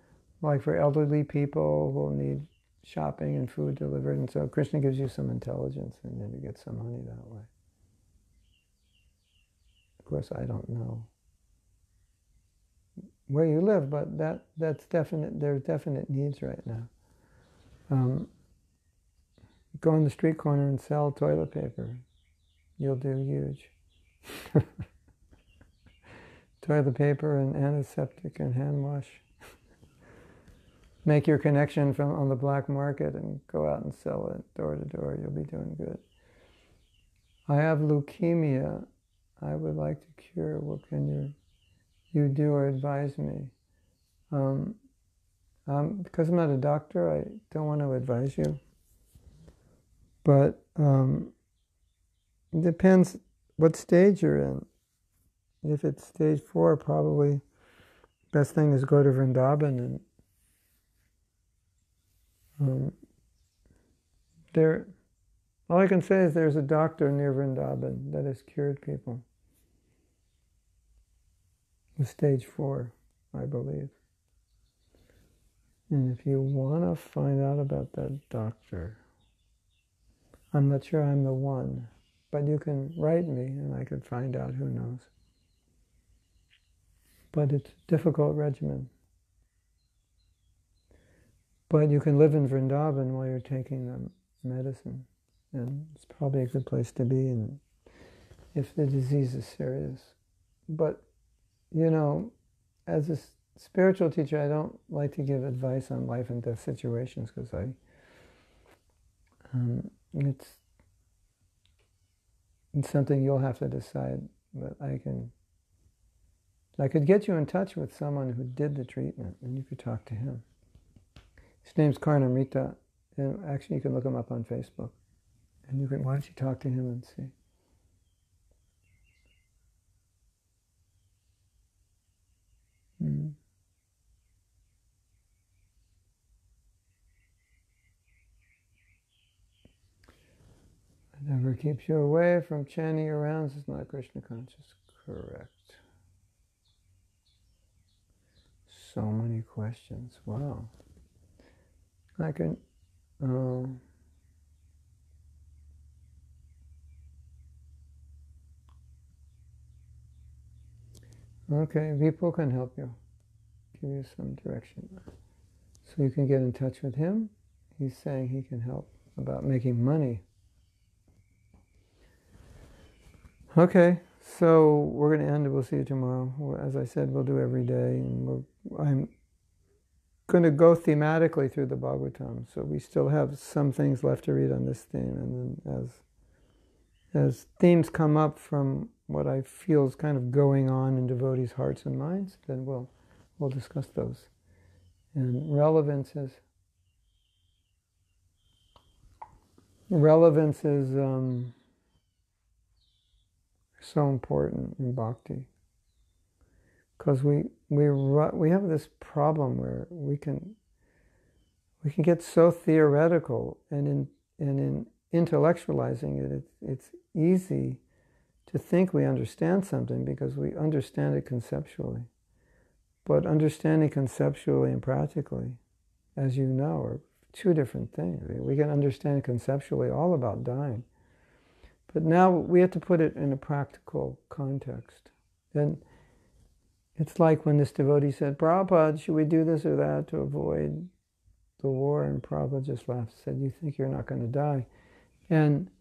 like for elderly people who need shopping and food delivered. And so Krishna gives you some intelligence and then you get some money that way. Of course, I don't know where you live, but that, that's definite, there's definite needs right now. Um, go on the street corner and sell toilet paper. You'll do huge. toilet paper and antiseptic and hand wash. Make your connection from on the black market and go out and sell it door to door. You'll be doing good. I have leukemia. I would like to cure. What can you you do or advise me? Um, um, because I'm not a doctor, I don't want to advise you. But um, it depends what stage you're in. If it's stage four, probably best thing is go to Vrindavan and um, there. All I can say is there's a doctor near Vrindavan that has cured people with stage four, I believe. And if you want to find out about that doctor, I'm not sure I'm the one, but you can write me and I could find out who knows. But it's a difficult regimen. But you can live in Vrindavan while you're taking the medicine. And it's probably a good place to be and if the disease is serious. But, you know, as a spiritual teacher, I don't like to give advice on life and death situations because I, um, it's, it's something you'll have to decide. But I can, I could get you in touch with someone who did the treatment, and you could talk to him. His name's Karnamrita, and actually you can look him up on Facebook. And you can, why don't you talk to him and see? Mm. Whatever keeps you away from chanting around is not Krishna conscious. Correct. So many questions. Wow. Can. Uh, okay, people can help you, give you some direction. So you can get in touch with him. He's saying he can help about making money. Okay, so we're going to end. We'll see you tomorrow. As I said, we'll do every day, and I'm going to go thematically through the Bhagavatam. So we still have some things left to read on this theme, and then as as themes come up from what I feel is kind of going on in devotees' hearts and minds, then we'll we'll discuss those. And relevance is relevance is um, so important in bhakti because we we we have this problem where we can we can get so theoretical and in and in intellectualizing it, it's, it's easy to think we understand something because we understand it conceptually. But understanding conceptually and practically, as you know, are two different things. We can understand conceptually all about dying. But now we have to put it in a practical context. And it's like when this devotee said, Prabhupada, should we do this or that to avoid the war? And Prabhupada just laughed and said, You think you're not going to die? And,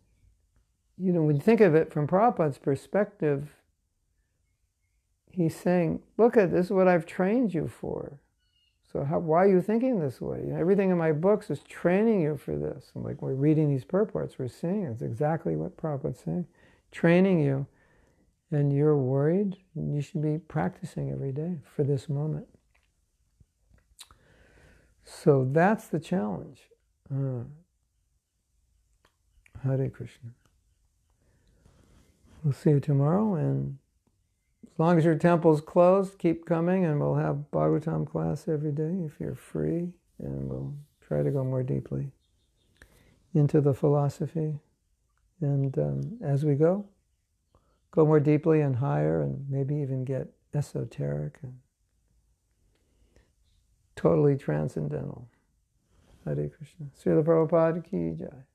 you know, when you think of it from Prabhupada's perspective, he's saying, Look at this is what I've trained you for. So how, why are you thinking this way? You know, everything in my books is training you for this. And like we're reading these purports, we're seeing it's exactly what Prabhupada's saying. Training you and you're worried, you should be practicing every day for this moment. So that's the challenge. Uh, Hare Krishna. We'll see you tomorrow, and as long as your temple's closed, keep coming, and we'll have Bhagavatam class every day if you're free, and we'll try to go more deeply into the philosophy. And um, as we go, go more deeply and higher and maybe even get esoteric and totally transcendental. Hare Krishna. Srila Prabhupada ki jai.